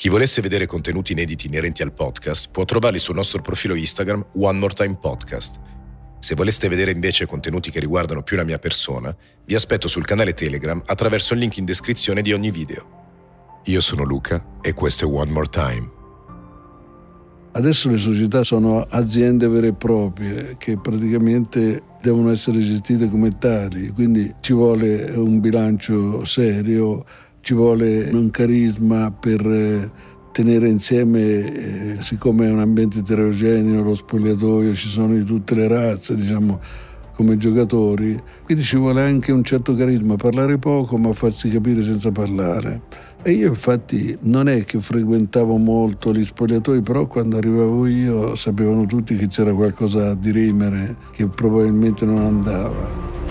Chi volesse vedere contenuti inediti inerenti al podcast può trovarli sul nostro profilo Instagram One More Time Podcast. Se voleste vedere invece contenuti che riguardano più la mia persona, vi aspetto sul canale Telegram attraverso il link in descrizione di ogni video. Io sono Luca e questo è One More Time. Adesso le società sono aziende vere e proprie che praticamente devono essere gestite come tali, quindi ci vuole un bilancio serio ci vuole un carisma per eh, tenere insieme, eh, siccome è un ambiente eterogeneo, lo spogliatoio, ci sono di tutte le razze, diciamo, come giocatori, quindi ci vuole anche un certo carisma, parlare poco ma farsi capire senza parlare. E io infatti non è che frequentavo molto gli spogliatoi, però quando arrivavo io sapevano tutti che c'era qualcosa a dirimere che probabilmente non andava.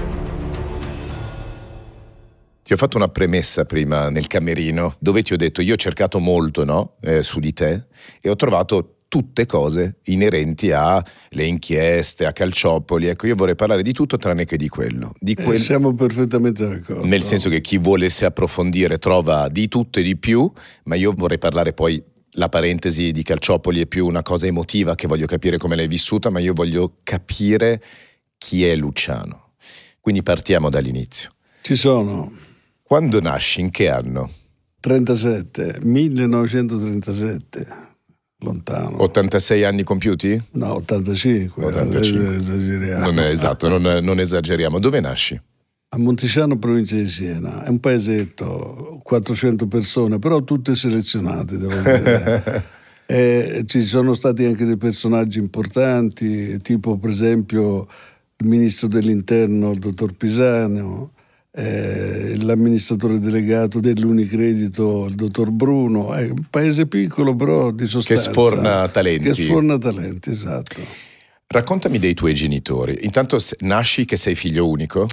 Ti ho fatto una premessa prima nel camerino dove ti ho detto io ho cercato molto no? eh, su di te e ho trovato tutte cose inerenti alle inchieste, a Calciopoli. Ecco, io vorrei parlare di tutto tranne che di quello. Di quel... eh, siamo perfettamente d'accordo. Nel senso che chi volesse approfondire trova di tutto e di più, ma io vorrei parlare poi la parentesi di Calciopoli è più una cosa emotiva che voglio capire come l'hai vissuta, ma io voglio capire chi è Luciano. Quindi partiamo dall'inizio. Ci sono quando nasci, in che anno? 37, 1937, lontano. 86 anni compiuti? No, 85. 85. Esageriamo. Non è esatto, non, non esageriamo. Dove nasci? A Monticiano, provincia di Siena. È un paesetto, 400 persone, però tutte selezionate, devo dire. e ci sono stati anche dei personaggi importanti, tipo per esempio il ministro dell'interno, il dottor Pisano, eh, l'amministratore delegato dell'Unicredito, il dottor Bruno, è un paese piccolo però di sostanza. Che sforna talenti. Che sforna talenti, esatto. Raccontami dei tuoi genitori. Intanto nasci che sei figlio unico?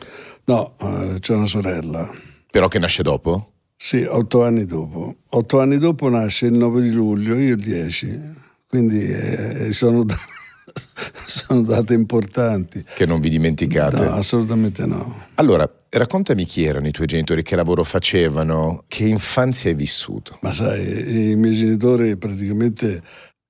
No, eh, c'è una sorella. Però che nasce dopo? Sì, otto anni dopo. Otto anni dopo nasce il 9 di luglio, io il 10. Quindi eh, sono, sono date importanti. Che non vi dimenticate? No, assolutamente no. Allora, Raccontami chi erano i tuoi genitori, che lavoro facevano, che infanzia hai vissuto. Ma sai, i miei genitori praticamente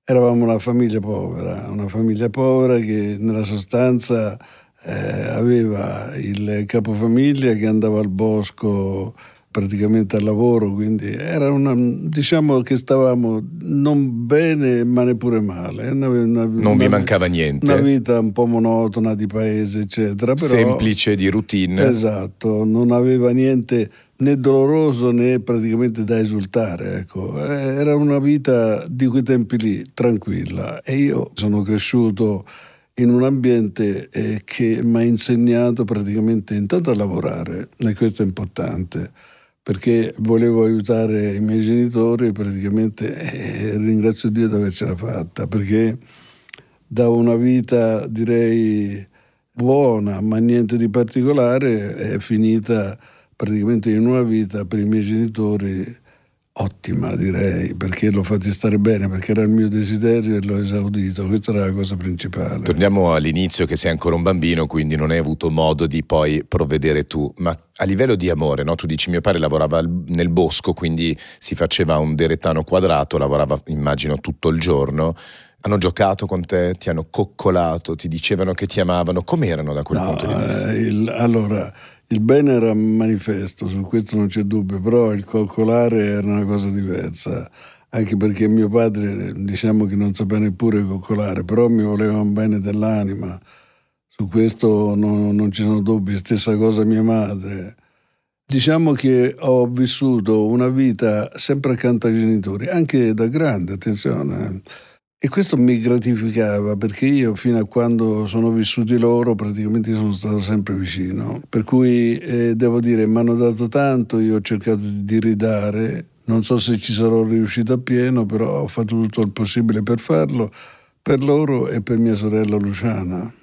eravamo una famiglia povera, una famiglia povera che nella sostanza eh, aveva il capofamiglia che andava al bosco praticamente al lavoro, quindi era una, diciamo che stavamo non bene ma neppure male. Una, una, non vi mancava niente. Una vita un po' monotona di paese, eccetera. Però, Semplice, di routine. Esatto, non aveva niente né doloroso né praticamente da esultare. Ecco. Era una vita di quei tempi lì, tranquilla. E io sono cresciuto in un ambiente eh, che mi ha insegnato praticamente intanto a lavorare, e questo è importante perché volevo aiutare i miei genitori e praticamente eh, ringrazio Dio di avercela fatta, perché da una vita direi buona, ma niente di particolare, è finita praticamente in una vita per i miei genitori ottima direi, perché l'ho fatti stare bene, perché era il mio desiderio e l'ho esaudito, questa era la cosa principale. Torniamo all'inizio che sei ancora un bambino, quindi non hai avuto modo di poi provvedere tu, ma a livello di amore, no? tu dici mio padre lavorava nel bosco, quindi si faceva un derettano quadrato, lavorava immagino tutto il giorno, hanno giocato con te, ti hanno coccolato, ti dicevano che ti amavano, com'erano da quel no, punto di vista? Eh, il, allora il bene era manifesto, su questo non c'è dubbio, però il coccolare era una cosa diversa, anche perché mio padre diciamo che non sapeva neppure coccolare, però mi voleva un bene dell'anima, su questo non, non ci sono dubbi, stessa cosa mia madre. Diciamo che ho vissuto una vita sempre accanto ai genitori, anche da grande, attenzione. E questo mi gratificava perché io fino a quando sono vissuti loro praticamente sono stato sempre vicino. Per cui eh, devo dire, mi hanno dato tanto, io ho cercato di ridare, non so se ci sarò riuscito appieno, però ho fatto tutto il possibile per farlo, per loro e per mia sorella Luciana.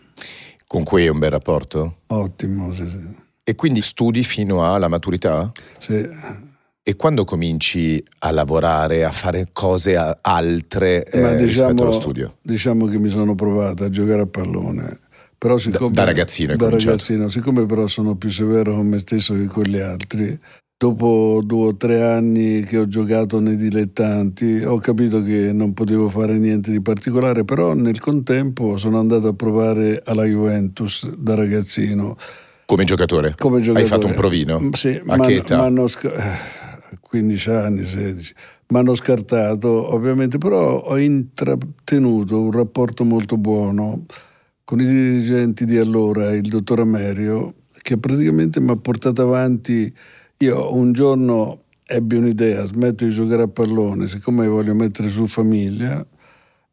Con cui hai un bel rapporto? Ottimo, sì, sì. E quindi studi fino alla maturità? Sì. E quando cominci a lavorare, a fare cose altre eh, diciamo, rispetto allo studio? Diciamo che mi sono provato a giocare a pallone. Però siccome, da, da ragazzino Da ragazzino, siccome però sono più severo con me stesso che con gli altri, dopo due o tre anni che ho giocato nei dilettanti, ho capito che non potevo fare niente di particolare, però nel contempo sono andato a provare alla Juventus da ragazzino. Come giocatore? Come giocatore. Hai fatto un provino? Sì, a che età? 15 eh, anni, 16. Mi hanno scartato, ovviamente, però ho intrattenuto un rapporto molto buono con i dirigenti di allora, il dottor Amerio, che praticamente mi ha portato avanti io un giorno ebbi un'idea, smetto di giocare a pallone, siccome voglio mettere su famiglia,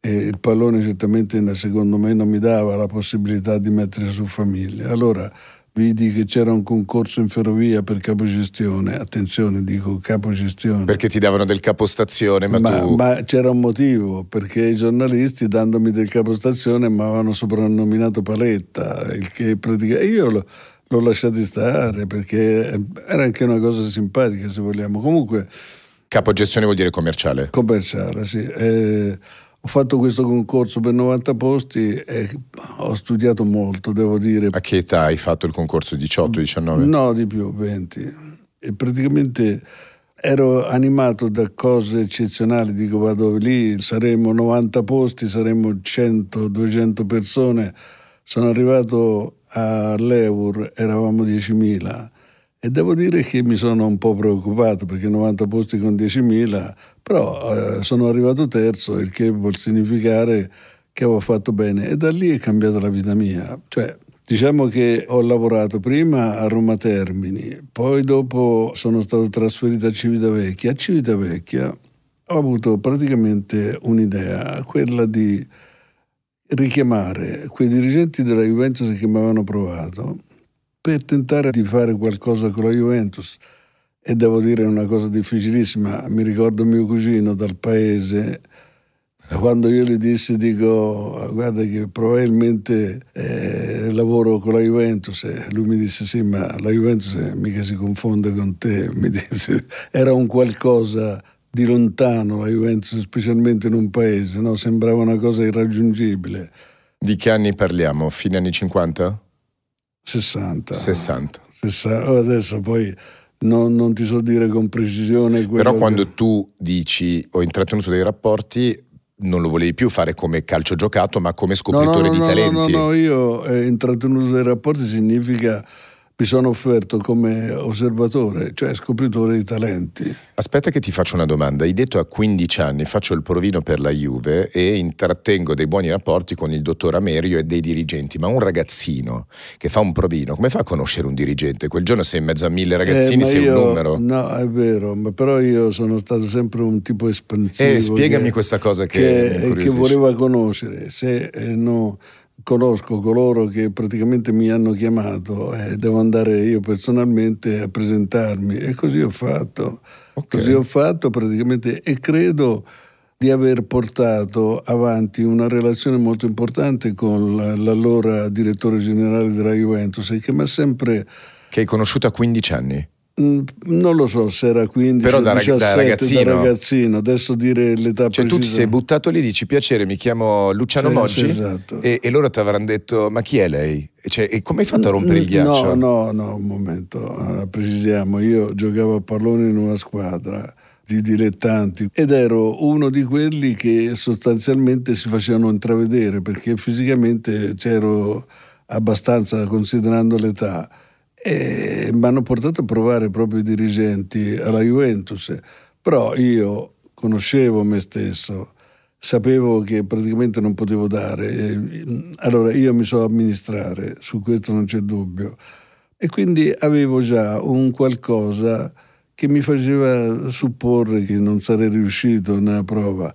e il pallone certamente secondo me non mi dava la possibilità di mettere su famiglia. Allora vidi che c'era un concorso in ferrovia per capogestione, attenzione dico capogestione. Perché ti davano del capostazione, ma, ma, tu... ma c'era un motivo, perché i giornalisti dandomi del capostazione mi avevano soprannominato Paletta, il che praticamente io lo, l'ho lasciato stare perché era anche una cosa simpatica se vogliamo. Comunque... Capogestione vuol dire commerciale? Commerciale, sì. Eh, ho fatto questo concorso per 90 posti e ho studiato molto, devo dire. A che età hai fatto il concorso? 18, 19? No, di più, 20. E praticamente ero animato da cose eccezionali, dico vado lì, saremo 90 posti, saremo 100, 200 persone. Sono arrivato all'Eur eravamo 10.000 e devo dire che mi sono un po' preoccupato perché 90 posti con 10.000, però eh, sono arrivato terzo, il che vuol significare che avevo fatto bene e da lì è cambiata la vita mia. Cioè, diciamo che ho lavorato prima a Roma Termini, poi dopo sono stato trasferito a Civitavecchia. A Civitavecchia ho avuto praticamente un'idea, quella di richiamare quei dirigenti della Juventus che mi avevano provato per tentare di fare qualcosa con la Juventus. E devo dire una cosa difficilissima, mi ricordo mio cugino dal paese, quando io gli dissi, dico, guarda che probabilmente eh, lavoro con la Juventus, lui mi disse sì, ma la Juventus mica si confonde con te, mi disse, era un qualcosa di lontano la Juventus, specialmente in un paese, no? sembrava una cosa irraggiungibile. Di che anni parliamo? Fine anni 50? 60. 60. 60. Adesso poi non, non, ti so dire con precisione. Però quando che... tu dici ho intrattenuto dei rapporti, non lo volevi più fare come calcio giocato, ma come scopritore no, no, no, di talenti. No, no, no, io eh, intrattenuto dei rapporti significa mi sono offerto come osservatore, cioè scopritore di talenti. Aspetta che ti faccio una domanda. Hai detto a 15 anni faccio il provino per la Juve e intrattengo dei buoni rapporti con il dottor Amerio e dei dirigenti, ma un ragazzino che fa un provino, come fa a conoscere un dirigente? Quel giorno sei in mezzo a mille ragazzini, eh, sei io, un numero. No, è vero, ma però io sono stato sempre un tipo espansivo. Eh, spiegami che, questa cosa che, che, che voleva conoscere. Se eh, no conosco coloro che praticamente mi hanno chiamato e devo andare io personalmente a presentarmi e così ho fatto. Okay. Così ho fatto praticamente e credo di aver portato avanti una relazione molto importante con l'allora direttore generale della Juventus che mi ha sempre... Che hai conosciuto a 15 anni? Mm, non lo so se era 15 Però da, 17, da, ragazzino. da ragazzino, adesso dire l'età cioè, precisa. tu ti sei buttato lì, dici piacere, mi chiamo Luciano sì, Moggi esatto. e, e, loro ti avranno detto ma chi è lei? Cioè, e come hai fatto a rompere il ghiaccio? No, no, no, un momento, allora, precisiamo, io giocavo a pallone in una squadra di dilettanti ed ero uno di quelli che sostanzialmente si facevano intravedere perché fisicamente c'ero abbastanza considerando l'età e mi hanno portato a provare proprio i dirigenti alla Juventus, però io conoscevo me stesso, sapevo che praticamente non potevo dare, allora io mi so amministrare, su questo non c'è dubbio, e quindi avevo già un qualcosa che mi faceva supporre che non sarei riuscito nella prova.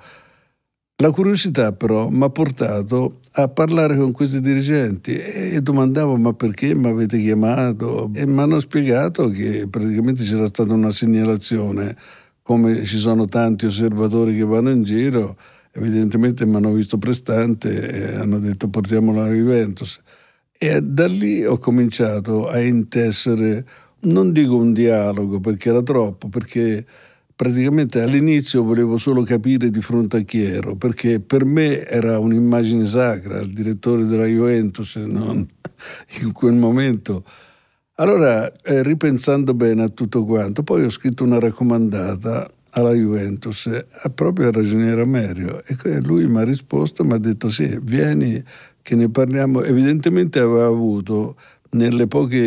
La curiosità però mi ha portato a parlare con questi dirigenti e domandavo ma perché mi avete chiamato? E mi hanno spiegato che praticamente c'era stata una segnalazione come ci sono tanti osservatori che vanno in giro evidentemente mi hanno visto prestante e hanno detto portiamola a Juventus. E da lì ho cominciato a intessere non dico un dialogo perché era troppo perché praticamente all'inizio volevo solo capire di fronte a chi ero, perché per me era un'immagine sacra, il direttore della Juventus non, in quel momento Allora, eh, ripensando bene a tutto quanto, poi ho scritto una raccomandata alla Juventus, eh, proprio al ragioniere Amerio, e lui mi ha risposto, mi ha detto sì, vieni che ne parliamo. Evidentemente aveva avuto nelle poche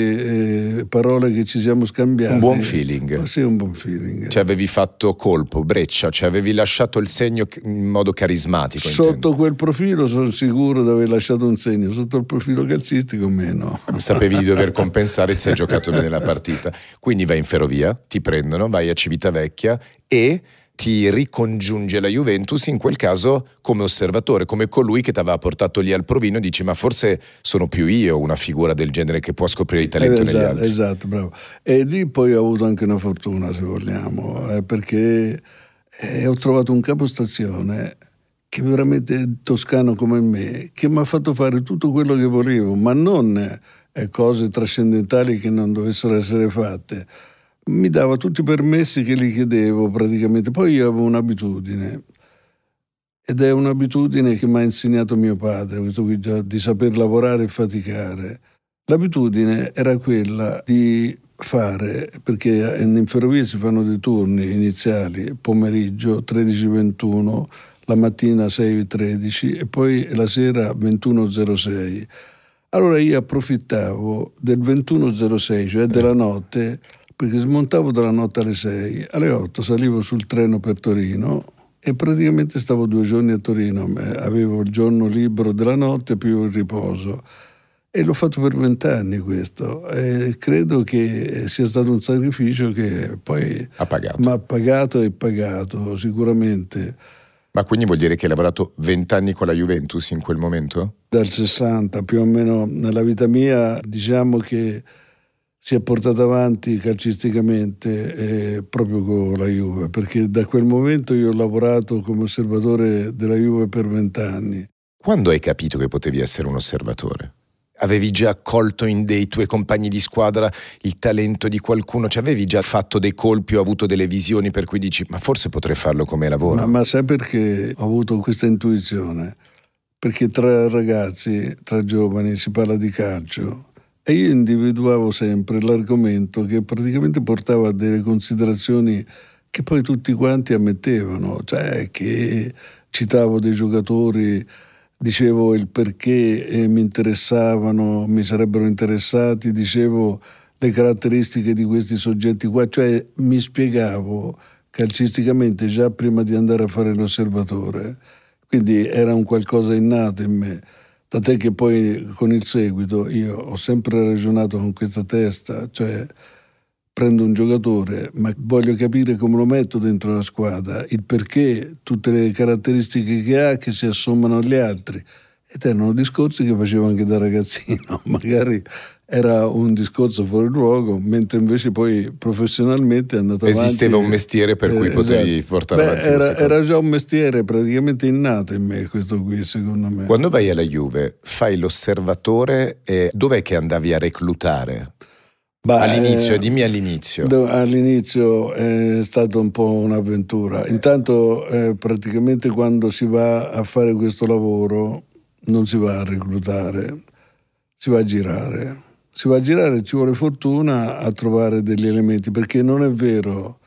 eh, parole che ci siamo scambiati. Un buon feeling. Sì, un buon feeling. Ci avevi fatto colpo, breccia, ci avevi lasciato il segno in modo carismatico. Sotto intendo. quel profilo sono sicuro di aver lasciato un segno, sotto il profilo calcistico meno. Sapevi di dover compensare e ti sei giocato bene la partita. Quindi vai in ferrovia, ti prendono, vai a Civitavecchia e ti ricongiunge la Juventus, in quel caso come osservatore, come colui che ti aveva portato lì al provino e dici ma forse sono più io una figura del genere che può scoprire il talento eh, esatto, negli altri. Esatto, bravo. E lì poi ho avuto anche una fortuna, se vogliamo, eh, perché eh, ho trovato un capostazione che veramente toscano come me, che mi ha fatto fare tutto quello che volevo, ma non eh, cose trascendentali che non dovessero essere fatte mi dava tutti i permessi che gli chiedevo praticamente. Poi io avevo un'abitudine, ed è un'abitudine che mi ha insegnato mio padre, questo qui già, di saper lavorare e faticare. L'abitudine era quella di fare, perché in ferrovia si fanno dei turni iniziali, pomeriggio 13-21, la mattina 6-13 e poi la sera 21-06. Allora io approfittavo del 21.06, cioè della notte, perché smontavo dalla notte alle 6, alle 8 salivo sul treno per Torino e praticamente stavo due giorni a Torino, avevo il giorno libero della notte più il riposo. E l'ho fatto per vent'anni questo e credo che sia stato un sacrificio che poi mi ha pagato e pagato sicuramente. Ma quindi vuol dire che hai lavorato vent'anni con la Juventus in quel momento? Dal 60 più o meno nella vita mia diciamo che si è portato avanti calcisticamente eh, proprio con la Juve, perché da quel momento io ho lavorato come osservatore della Juve per vent'anni. Quando hai capito che potevi essere un osservatore? Avevi già colto in dei tuoi compagni di squadra il talento di qualcuno? Ci avevi già fatto dei colpi o avuto delle visioni per cui dici ma forse potrei farlo come lavoro? Ma, ma sai perché ho avuto questa intuizione? Perché tra ragazzi, tra giovani si parla di calcio e io individuavo sempre l'argomento che praticamente portava a delle considerazioni che poi tutti quanti ammettevano, cioè che citavo dei giocatori, dicevo il perché eh, mi interessavano, mi sarebbero interessati, dicevo le caratteristiche di questi soggetti qua, cioè mi spiegavo calcisticamente già prima di andare a fare l'osservatore, quindi era un qualcosa innato in me. Tant'è che poi con il seguito io ho sempre ragionato con questa testa, cioè prendo un giocatore, ma voglio capire come lo metto dentro la squadra, il perché, tutte le caratteristiche che ha che si assommano agli altri. Ed erano discorsi che facevo anche da ragazzino, magari era un discorso fuori luogo, mentre invece poi professionalmente è andato Esisteva avanti. Esisteva un mestiere per cui eh, potevi esatto. portare Beh, avanti era, era, già un mestiere praticamente innato in me questo qui, secondo me. Quando vai alla Juve, fai l'osservatore e dov'è che andavi a reclutare? Beh, all'inizio, eh, dimmi all'inizio. All'inizio è stata un po' un'avventura. Intanto eh, praticamente quando si va a fare questo lavoro non si va a reclutare, si va a girare si va a girare, ci vuole fortuna a trovare degli elementi, perché non è vero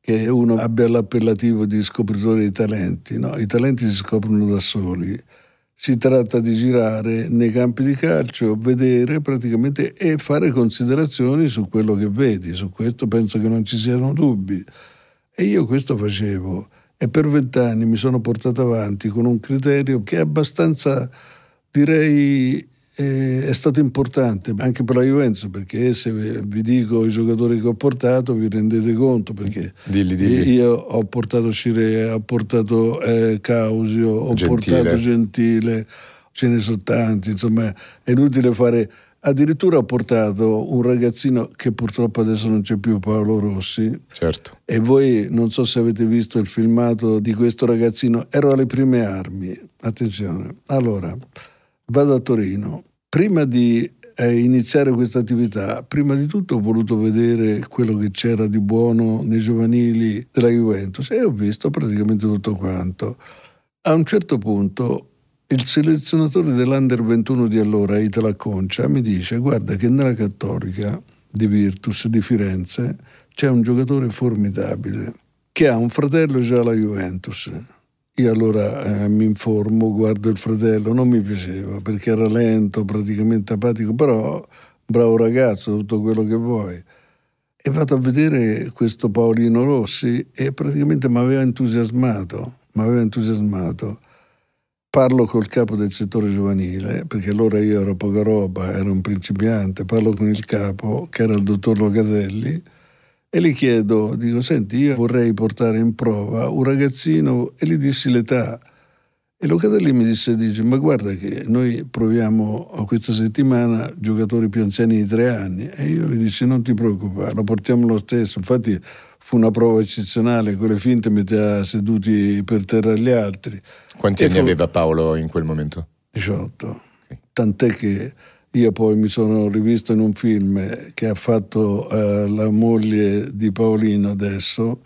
che uno abbia l'appellativo di scopritore di talenti, no? i talenti si scoprono da soli. Si tratta di girare nei campi di calcio, vedere praticamente e fare considerazioni su quello che vedi, su questo penso che non ci siano dubbi. E io questo facevo e per vent'anni mi sono portato avanti con un criterio che è abbastanza, direi, è stato importante anche per la Juventus perché se vi dico i giocatori che ho portato vi rendete conto perché dilli, dilli. io ho portato Scire, ho portato eh, Causio, ho Gentile. portato Gentile, ce ne sono tanti, insomma è inutile fare... Addirittura ho portato un ragazzino che purtroppo adesso non c'è più, Paolo Rossi. Certo. E voi non so se avete visto il filmato di questo ragazzino, ero alle prime armi. Attenzione. Allora, vado a Torino. Prima di eh, iniziare questa attività, prima di tutto ho voluto vedere quello che c'era di buono nei giovanili della Juventus e ho visto praticamente tutto quanto. A un certo punto il selezionatore dell'Under 21 di allora, Itala Concia, mi dice guarda che nella Cattolica di Virtus di Firenze c'è un giocatore formidabile che ha un fratello già alla Juventus. Io allora eh, mi informo, guardo il fratello, non mi piaceva perché era lento, praticamente apatico, però bravo ragazzo, tutto quello che vuoi. E vado a vedere questo Paolino Rossi e praticamente mi aveva entusiasmato, mi aveva entusiasmato. Parlo col capo del settore giovanile, perché allora io ero poca roba, ero un principiante, parlo con il capo, che era il dottor Locatelli, e gli chiedo, dico, senti, io vorrei portare in prova un ragazzino e gli dissi l'età. E Locatelli mi disse, dice, ma guarda che noi proviamo questa settimana giocatori più anziani di tre anni. E io gli dissi, non ti preoccupare, lo portiamo lo stesso. Infatti fu una prova eccezionale, quelle finte metteva seduti per terra gli altri. Quanti e anni fu... aveva Paolo in quel momento? 18. Okay. Tant'è che io poi mi sono rivisto in un film che ha fatto eh, la moglie di Paolino adesso,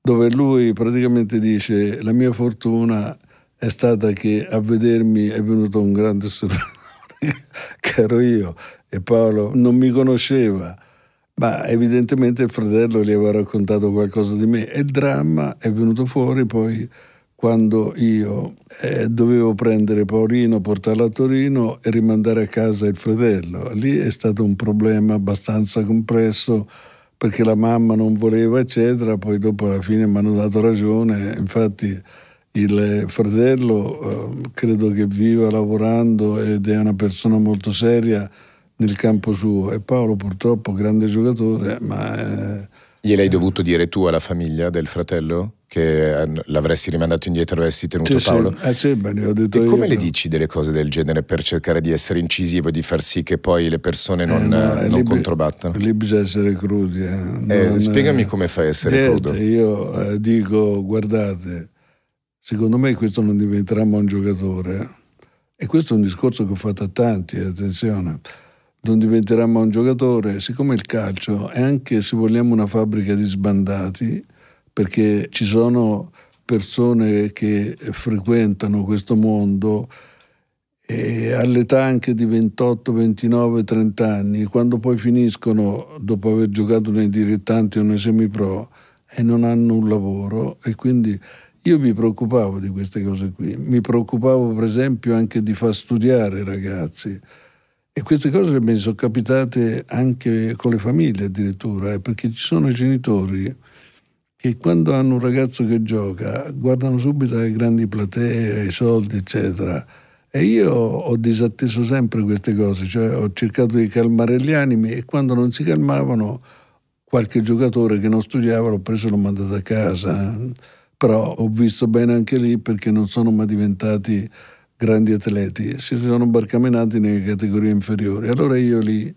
dove lui praticamente dice la mia fortuna è stata che a vedermi è venuto un grande osservatore, che ero io, e Paolo non mi conosceva, ma evidentemente il fratello gli aveva raccontato qualcosa di me. E il dramma è venuto fuori poi quando io eh, dovevo prendere Paolino, portarlo a Torino e rimandare a casa il fratello. Lì è stato un problema abbastanza complesso perché la mamma non voleva, eccetera, poi dopo alla fine mi hanno dato ragione, infatti il fratello eh, credo che viva lavorando ed è una persona molto seria nel campo suo e Paolo purtroppo grande giocatore, ma... Eh, Gliel'hai dovuto dire tu alla famiglia del fratello? Che eh, l'avresti rimandato indietro, avresti tenuto sì, Paolo? Sì. Eh, sì, ho detto e io, come le dici delle cose del genere per cercare di essere incisivo e di far sì che poi le persone non, eh, no, non lì, controbattano? Lì bisogna essere crudi. Eh. Non, spiegami come fai a essere niente, crudo. Io dico, guardate, secondo me questo non diventerà un giocatore. E questo è un discorso che ho fatto a tanti, attenzione non diventeremo un giocatore, siccome il calcio è anche, se vogliamo, una fabbrica di sbandati, perché ci sono persone che frequentano questo mondo e all'età anche di 28, 29, 30 anni, quando poi finiscono dopo aver giocato nei dilettanti o nei semi-pro e non hanno un lavoro e quindi io mi preoccupavo di queste cose qui, mi preoccupavo per esempio anche di far studiare i ragazzi. E queste cose mi sono capitate anche con le famiglie addirittura, eh, perché ci sono genitori che quando hanno un ragazzo che gioca guardano subito alle grandi platee, ai soldi, eccetera. E io ho disatteso sempre queste cose, cioè ho cercato di calmare gli animi e quando non si calmavano qualche giocatore che non studiava l'ho preso e l'ho mandato a casa. Però ho visto bene anche lì perché non sono mai diventati grandi atleti, si sono barcamenati nelle categorie inferiori. Allora io lì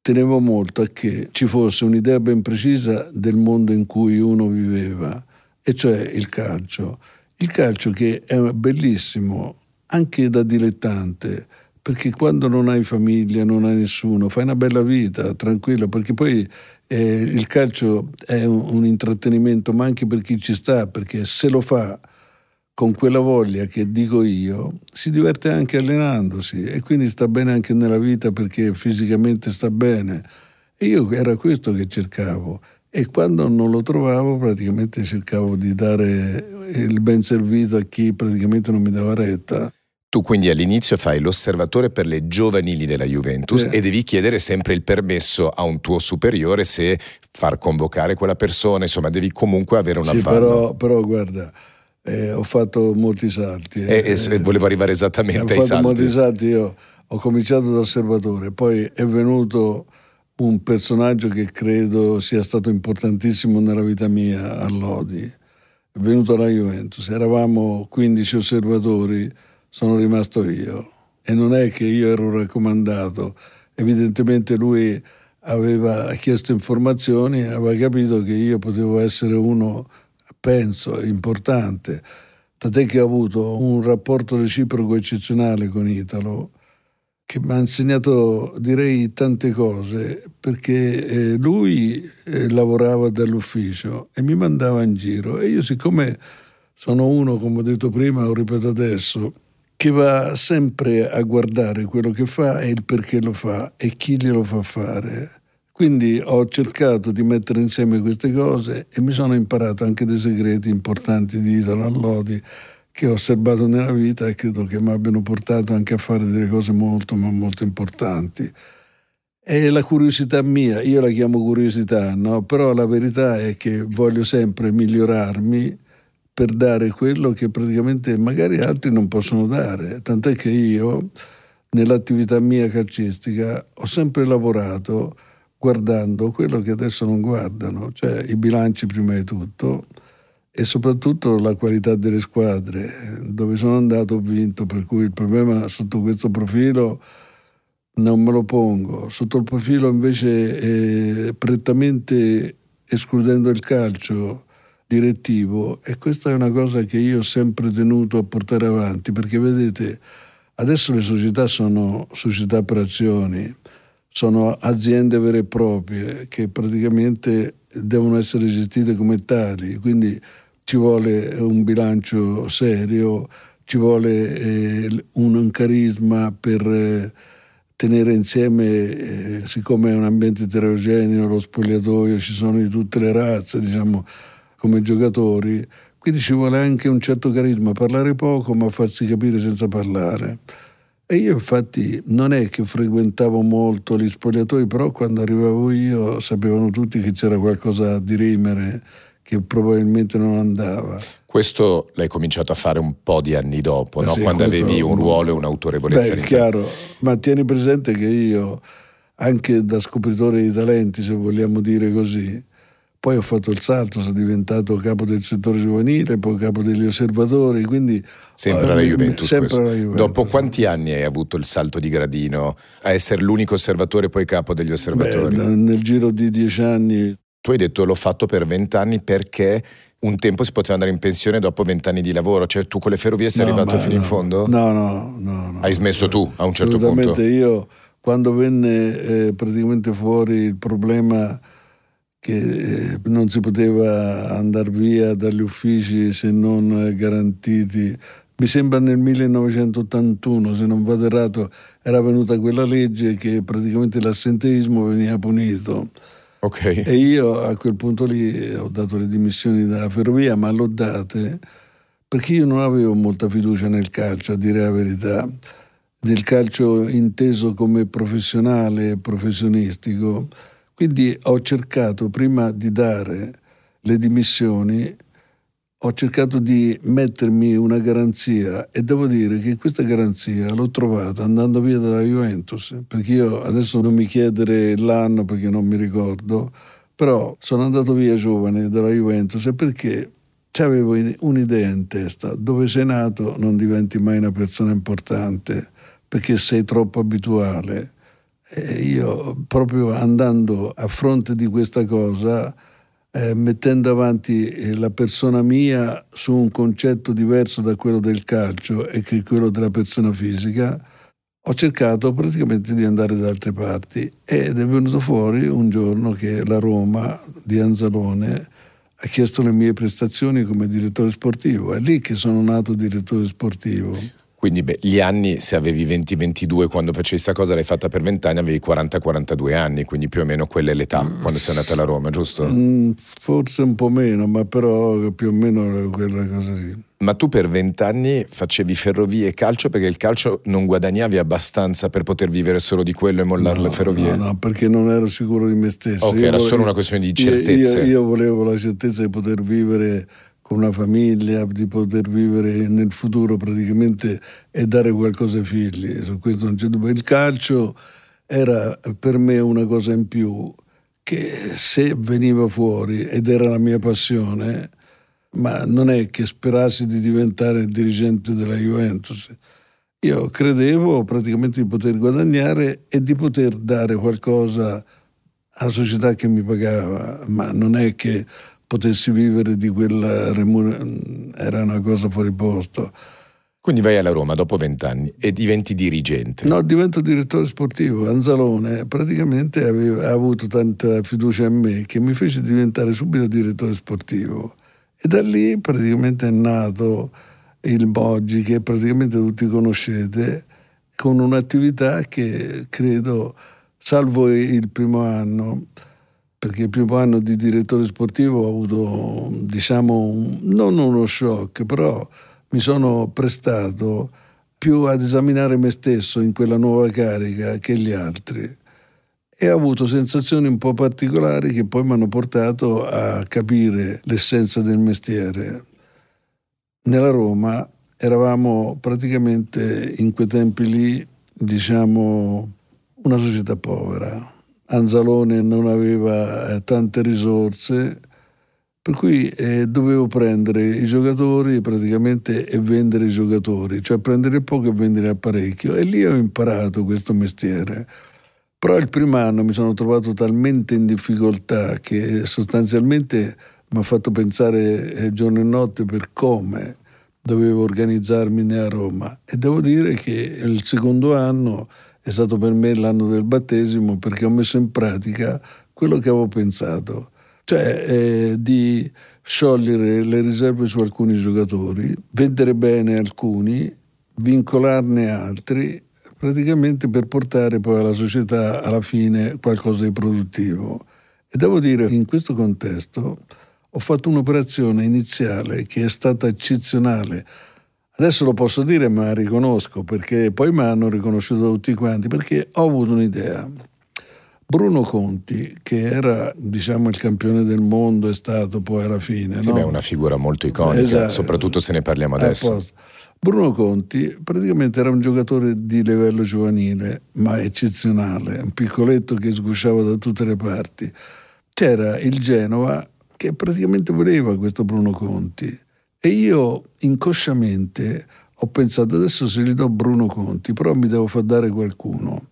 tenevo molto a che ci fosse un'idea ben precisa del mondo in cui uno viveva, e cioè il calcio. Il calcio che è bellissimo anche da dilettante, perché quando non hai famiglia, non hai nessuno, fai una bella vita, tranquillo, perché poi eh, il calcio è un, un intrattenimento, ma anche per chi ci sta, perché se lo fa con quella voglia che dico io, si diverte anche allenandosi e quindi sta bene anche nella vita perché fisicamente sta bene. E io era questo che cercavo e quando non lo trovavo praticamente cercavo di dare il ben servito a chi praticamente non mi dava retta. Tu quindi all'inizio fai l'osservatore per le giovanili della Juventus eh. e devi chiedere sempre il permesso a un tuo superiore se far convocare quella persona, insomma devi comunque avere una sì, però, però guarda, eh, ho fatto molti salti. Eh, eh, volevo arrivare esattamente ai salti. Ho fatto molti salti, io ho cominciato da osservatore, poi è venuto un personaggio che credo sia stato importantissimo nella vita mia a Lodi, è venuto alla Juventus, eravamo 15 osservatori, sono rimasto io e non è che io ero raccomandato, evidentemente lui aveva chiesto informazioni, aveva capito che io potevo essere uno penso, importante. Tant'è che ho avuto un rapporto reciproco eccezionale con Italo, che mi ha insegnato, direi, tante cose, perché eh, lui eh, lavorava dall'ufficio e mi mandava in giro. E io, siccome sono uno, come ho detto prima, lo ripeto adesso, che va sempre a guardare quello che fa e il perché lo fa e chi glielo fa fare Quindi ho cercato di mettere insieme queste cose e mi sono imparato anche dei segreti importanti di Italo Allodi che ho osservato nella vita e credo che mi abbiano portato anche a fare delle cose molto ma molto importanti. È la curiosità mia, io la chiamo curiosità, no? però la verità è che voglio sempre migliorarmi per dare quello che praticamente magari altri non possono dare. Tant'è che io nell'attività mia calcistica ho sempre lavorato guardando quello che adesso non guardano, cioè i bilanci prima di tutto e soprattutto la qualità delle squadre. Dove sono andato ho vinto, per cui il problema sotto questo profilo non me lo pongo. Sotto il profilo invece eh, prettamente escludendo il calcio direttivo e questa è una cosa che io ho sempre tenuto a portare avanti perché vedete adesso le società sono società per azioni sono aziende vere e proprie che praticamente devono essere gestite come tali, quindi ci vuole un bilancio serio, ci vuole eh, un, carisma per eh, tenere insieme, eh, siccome è un ambiente eterogeneo, lo spogliatoio, ci sono di tutte le razze, diciamo, come giocatori, quindi ci vuole anche un certo carisma, parlare poco ma farsi capire senza parlare. E io infatti non è che frequentavo molto gli spogliatoi, però quando arrivavo io sapevano tutti che c'era qualcosa da dirimere che probabilmente non andava. Questo l'hai cominciato a fare un po' di anni dopo, eh no? sì, quando avevi un ruolo e un'autorevolezza. Beh, è chiaro, ma tieni presente che io, anche da scopritore di talenti, se vogliamo dire così, poi ho fatto il salto, sono diventato capo del settore giovanile, poi capo degli osservatori, quindi... Sempre alla Juventus. Sempre alla Juventus. Dopo quanti anni hai avuto il salto di gradino a essere l'unico osservatore e poi capo degli osservatori? Beh, nel giro di dieci anni... Tu hai detto l'ho fatto per vent'anni perché un tempo si poteva andare in pensione dopo vent'anni di lavoro, cioè tu con le ferrovie sei no, arrivato fino no, in fondo? No, no, no. no hai smesso tu a un certo punto? io quando venne eh, praticamente fuori il problema che eh, non si poteva andare via dagli uffici se non garantiti. Mi sembra nel 1981, se non vado errato, era venuta quella legge che praticamente l'assenteismo veniva punito. Okay. E io a quel punto lì ho dato le dimissioni dalla ferrovia, ma l'ho date perché io non avevo molta fiducia nel calcio, a dire la verità, nel calcio inteso come professionale e professionistico quindi ho cercato, prima di dare le dimissioni, ho cercato di mettermi una garanzia e devo dire che questa garanzia l'ho trovata andando via dalla Juventus, perché io adesso non mi chiedere l'anno perché non mi ricordo, però sono andato via giovane dalla Juventus e perché avevo un'idea in testa, dove sei nato non diventi mai una persona importante, perché sei troppo abituale e io proprio andando a fronte di questa cosa, eh, mettendo avanti eh, la persona mia su un concetto diverso da quello del calcio e che quello della persona fisica, ho cercato praticamente di andare da altre parti ed è venuto fuori un giorno che la Roma di Anzalone ha chiesto le mie prestazioni come direttore sportivo. È lì che sono nato direttore sportivo. Quindi beh, gli anni, se avevi 20-22 quando facevi questa cosa, l'hai fatta per 20 anni, avevi 40-42 anni, quindi più o meno quella è l'età mm. quando sei andata alla Roma, giusto? Mm, forse un po' meno, ma però più o meno quella cosa lì. Ma tu per 20 anni facevi ferrovie e calcio perché il calcio non guadagnavi abbastanza per poter vivere solo di quello e mollare no, le ferrovie? No, no, perché non ero sicuro di me stesso. Ok, io era volevo, solo una questione di certezze. Io, io, io volevo la certezza di poter vivere con una famiglia, di poter vivere nel futuro praticamente e dare qualcosa ai figli. Su questo non c'è dubbio. Il calcio era per me una cosa in più che se veniva fuori ed era la mia passione, ma non è che sperassi di diventare il dirigente della Juventus. Io credevo praticamente di poter guadagnare e di poter dare qualcosa alla società che mi pagava, ma non è che potessi vivere di quella remunerazione, era una cosa fuori posto. Quindi vai alla Roma dopo vent'anni e diventi dirigente. No, divento direttore sportivo. Anzalone praticamente aveva, ha avuto tanta fiducia in me che mi fece diventare subito direttore sportivo. E da lì praticamente è nato il Boggi, che praticamente tutti conoscete, con un'attività che credo salvo il primo anno, perché il primo anno di direttore sportivo ho avuto, diciamo, non uno shock, però mi sono prestato più ad esaminare me stesso in quella nuova carica che gli altri e ho avuto sensazioni un po' particolari che poi mi hanno portato a capire l'essenza del mestiere. Nella Roma eravamo praticamente in quei tempi lì, diciamo, una società povera. Anzalone non aveva eh, tante risorse, per cui eh, dovevo prendere i giocatori praticamente e vendere i giocatori, cioè prendere poco e vendere a parecchio. E lì ho imparato questo mestiere. Però il primo anno mi sono trovato talmente in difficoltà che sostanzialmente mi ha fatto pensare eh, giorno e notte per come dovevo organizzarmi a Roma. E devo dire che il secondo anno è stato per me l'anno del battesimo perché ho messo in pratica quello che avevo pensato, cioè eh, di sciogliere le riserve su alcuni giocatori, vendere bene alcuni, vincolarne altri praticamente per portare poi alla società alla fine qualcosa di produttivo. E devo dire in questo contesto ho fatto un'operazione iniziale che è stata eccezionale. Adesso lo posso dire, ma riconosco, perché poi mi hanno riconosciuto tutti quanti, perché ho avuto un'idea. Bruno Conti, che era diciamo il campione del mondo, è stato poi alla fine. Sì, no? è una figura molto iconica, esatto. soprattutto se ne parliamo adesso. Bruno Conti praticamente era un giocatore di livello giovanile, ma eccezionale, un piccoletto che sgusciava da tutte le parti. C'era il Genova che praticamente voleva questo Bruno Conti e io inconsciamente ho pensato adesso se gli do Bruno Conti, però mi devo far dare qualcuno.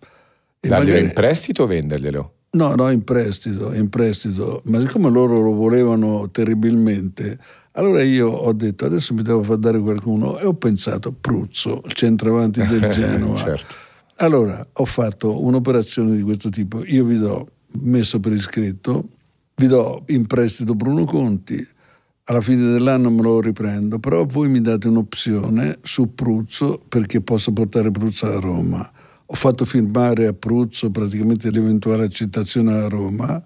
E Darglielo magari... in prestito o venderglielo? No, no, in prestito, in prestito, ma siccome loro lo volevano terribilmente, allora io ho detto adesso mi devo far dare qualcuno e ho pensato Pruzzo, il centravanti del Genova. certo. Allora ho fatto un'operazione di questo tipo, io vi do messo per iscritto, vi do in prestito Bruno Conti, alla fine dell'anno me lo riprendo, però voi mi date un'opzione su Pruzzo perché posso portare Pruzzo a Roma. Ho fatto firmare a Pruzzo praticamente l'eventuale accettazione a Roma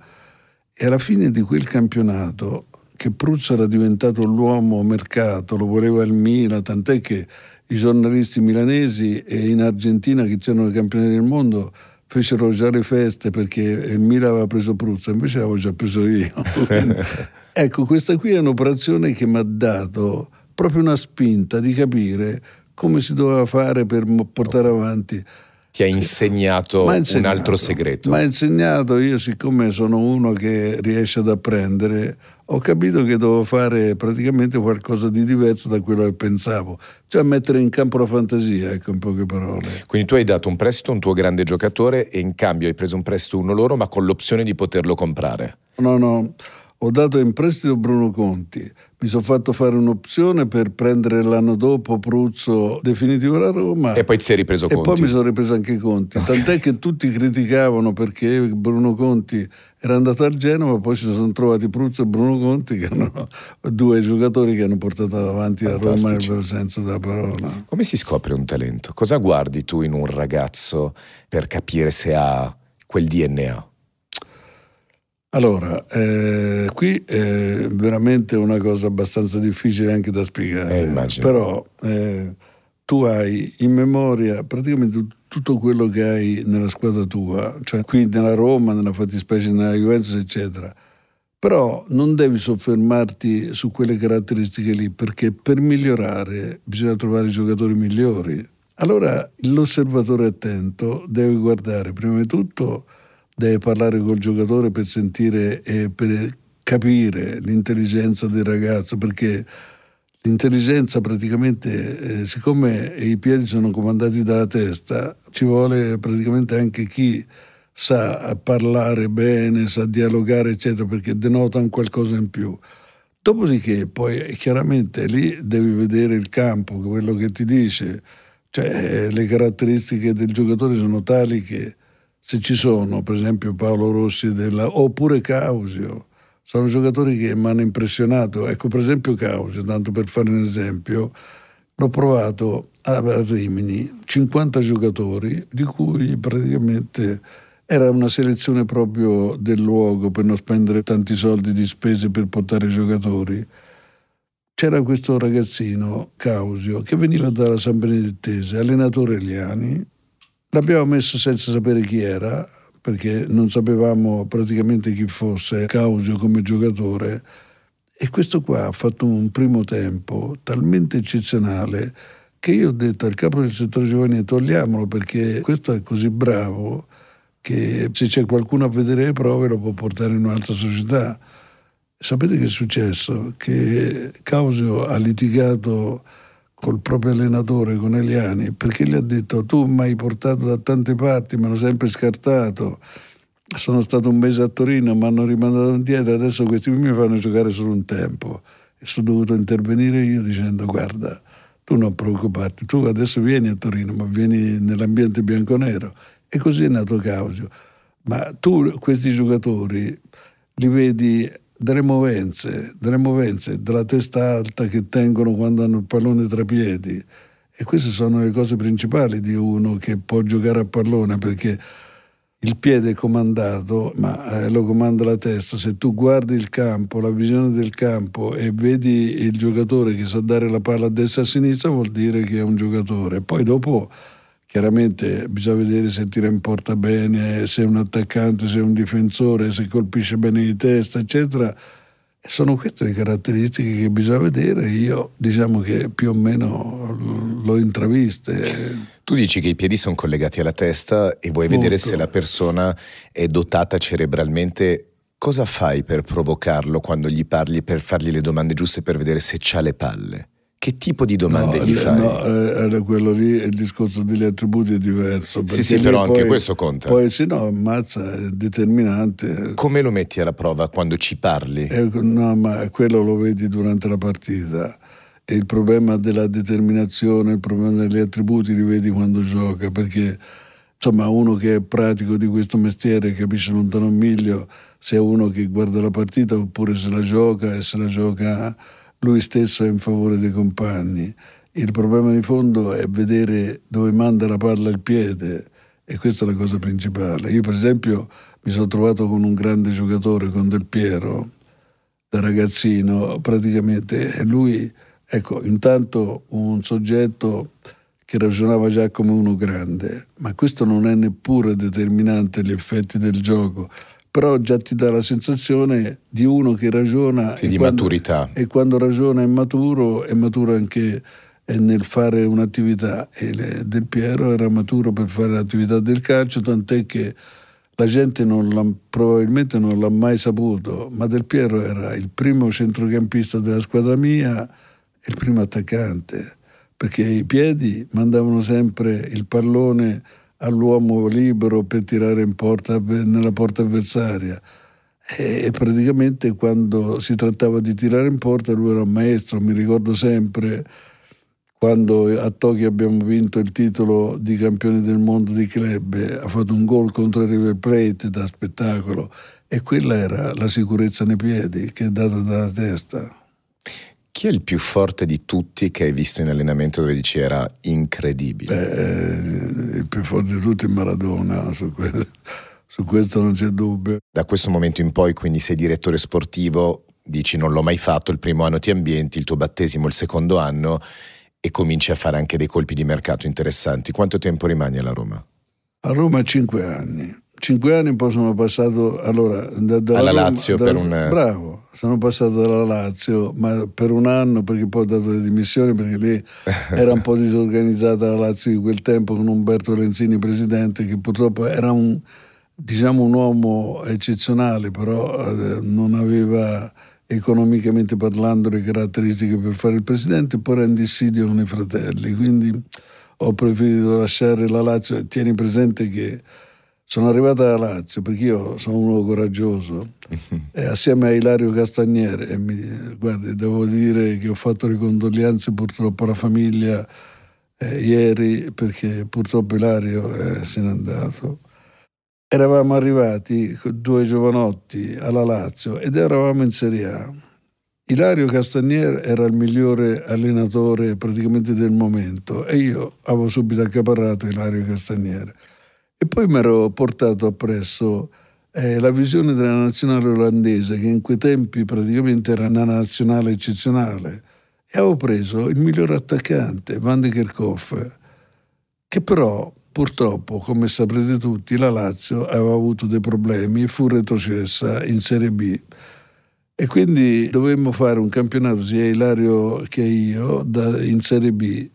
e alla fine di quel campionato che Pruzzo era diventato l'uomo mercato, lo voleva il Milan, tant'è che i giornalisti milanesi e in Argentina che c'erano i campioni del mondo fecero già le feste perché il Milan aveva preso Pruzzo, invece l'avevo già preso io. ecco, questa qui è un'operazione che mi ha dato proprio una spinta di capire come si doveva fare per portare avanti ti ha insegnato, insegnato, un altro segreto. Mi ha insegnato, io siccome sono uno che riesce ad apprendere, ho capito che dovevo fare praticamente qualcosa di diverso da quello che pensavo, cioè mettere in campo la fantasia, ecco in poche parole. Quindi tu hai dato un prestito a un tuo grande giocatore e in cambio hai preso un prestito uno loro, ma con l'opzione di poterlo comprare. No, no, ho dato in prestito Bruno Conti mi sono fatto fare un'opzione per prendere l'anno dopo Pruzzo definitivo alla Roma. E poi ti sei ripreso e Conti. E poi mi sono ripreso anche Conti. Tant'è che tutti criticavano perché Bruno Conti era andato al Genova, poi si sono trovati Pruzzo e Bruno Conti, che erano due giocatori che hanno portato avanti a Roma nel vero senso della parola. Come si scopre un talento? Cosa guardi tu in un ragazzo per capire se ha quel DNA? Allora, eh, qui è veramente una cosa abbastanza difficile anche da spiegare, eh, però eh, tu hai in memoria praticamente tutto quello che hai nella squadra tua, cioè qui nella Roma, nella fattispecie nella Juventus, eccetera. Però non devi soffermarti su quelle caratteristiche lì, perché per migliorare bisogna trovare i giocatori migliori. Allora l'osservatore attento deve guardare prima di tutto deve parlare col giocatore per sentire e per capire l'intelligenza del ragazzo, perché l'intelligenza praticamente, eh, siccome i piedi sono comandati dalla testa, ci vuole praticamente anche chi sa parlare bene, sa dialogare, eccetera, perché denota un qualcosa in più. Dopodiché, poi chiaramente lì devi vedere il campo, quello che ti dice, cioè le caratteristiche del giocatore sono tali che se ci sono, per esempio Paolo Rossi della, oppure Causio, sono giocatori che mi hanno impressionato. Ecco, per esempio Causio, tanto per fare un esempio, l'ho provato a Rimini, 50 giocatori, di cui praticamente era una selezione proprio del luogo per non spendere tanti soldi di spese per portare giocatori. C'era questo ragazzino, Causio, che veniva dalla San Benedettese, allenatore Eliani. L'abbiamo messo senza sapere chi era, perché non sapevamo praticamente chi fosse Causio come giocatore. E questo qua ha fatto un primo tempo talmente eccezionale che io ho detto al capo del settore giovanile togliamolo perché questo è così bravo che se c'è qualcuno a vedere le prove lo può portare in un'altra società. Sapete che è successo? Che Causio ha litigato col proprio allenatore, con Eliani, perché gli ha detto tu mi hai portato da tante parti, mi hanno sempre scartato, sono stato un mese a Torino, mi hanno rimandato indietro, adesso questi mi fanno giocare solo un tempo. E sono dovuto intervenire io dicendo guarda, tu non preoccuparti, tu adesso vieni a Torino, ma vieni nell'ambiente bianco-nero e così è nato Causio. Ma tu questi giocatori li vedi delle movenze, della testa alta che tengono quando hanno il pallone tra piedi. E queste sono le cose principali di uno che può giocare a pallone perché il piede è comandato, ma eh, lo comanda la testa. Se tu guardi il campo, la visione del campo e vedi il giocatore che sa dare la palla a destra e a sinistra, vuol dire che è un giocatore. Poi dopo Chiaramente bisogna vedere se tira in porta bene, se è un attaccante, se è un difensore, se colpisce bene di testa, eccetera. Sono queste le caratteristiche che bisogna vedere. Io diciamo che più o meno l'ho intraviste. Tu dici che i piedi sono collegati alla testa e vuoi Molto. vedere se la persona è dotata cerebralmente. Cosa fai per provocarlo quando gli parli, per fargli le domande giuste, per vedere se ha le palle? Che tipo di domande no, gli fai? No, era quello lì, il discorso degli attributi è diverso. Sì, sì, però anche questo conta. Poi sì, no, ammazza, è determinante. Come lo metti alla prova quando ci parli? Eh, no, ma quello lo vedi durante la partita. E il problema della determinazione, il problema degli attributi li vedi quando gioca, perché insomma uno che è pratico di questo mestiere capisce lontano un miglio se è uno che guarda la partita oppure se la gioca e se la gioca lui stesso è in favore dei compagni. Il problema di fondo è vedere dove manda la palla il piede e questa è la cosa principale. Io per esempio mi sono trovato con un grande giocatore, con Del Piero, da ragazzino, praticamente, e lui, ecco, intanto un soggetto che ragionava già come uno grande, ma questo non è neppure determinante gli effetti del gioco però già ti dà la sensazione di uno che ragiona sì, di quando, maturità. e quando ragiona è maturo è maturo anche nel fare un'attività. E Del Piero era maturo per fare l'attività del calcio tant'è che la gente non probabilmente non l'ha mai saputo ma Del Piero era il primo centrocampista della squadra mia e il primo attaccante perché i piedi mandavano sempre il pallone all'uomo libero per tirare in porta, nella porta avversaria. E praticamente quando si trattava di tirare in porta lui era un maestro, mi ricordo sempre quando a Tokyo abbiamo vinto il titolo di campione del mondo di club, ha fatto un gol contro River Plate da spettacolo e quella era la sicurezza nei piedi che è data dalla testa. Chi è il più forte di tutti che hai visto in allenamento dove dici era incredibile? Beh, il più forte di tutti è Maradona, su questo, su questo non c'è dubbio. Da questo momento in poi, quindi sei direttore sportivo, dici non l'ho mai fatto, il primo anno ti ambienti, il tuo battesimo il secondo anno e cominci a fare anche dei colpi di mercato interessanti. Quanto tempo rimani alla Roma? A Roma cinque anni cinque anni poi sono passato allora, da, da alla Roma, Lazio da, per un... Bravo, sono passato dalla Lazio, ma per un anno perché poi ho dato le dimissioni perché lì era un po' disorganizzata la Lazio di quel tempo con Umberto Lenzini presidente che purtroppo era un, diciamo, un uomo eccezionale però eh, non aveva economicamente parlando le caratteristiche per fare il presidente poi era in dissidio con i fratelli quindi ho preferito lasciare la Lazio. Tieni presente che sono arrivato a Lazio perché io sono uno coraggioso e assieme a Ilario Castagnere e mi, guardi, devo dire che ho fatto le condoglianze purtroppo alla famiglia eh, ieri perché purtroppo Ilario eh, se n'è andato. Eravamo arrivati due giovanotti alla Lazio ed eravamo in Serie A. Ilario Castagnere era il migliore allenatore praticamente del momento e io avevo subito accaparrato Ilario Castagnere E poi mi ero portato appresso eh, la visione della nazionale olandese, che in quei tempi praticamente era una nazionale eccezionale. E avevo preso il miglior attaccante, Van de Kerkhoff, che però purtroppo, come saprete tutti, la Lazio aveva avuto dei problemi e fu retrocessa in Serie B. E quindi dovemmo fare un campionato, sia Ilario che io, da, in Serie B.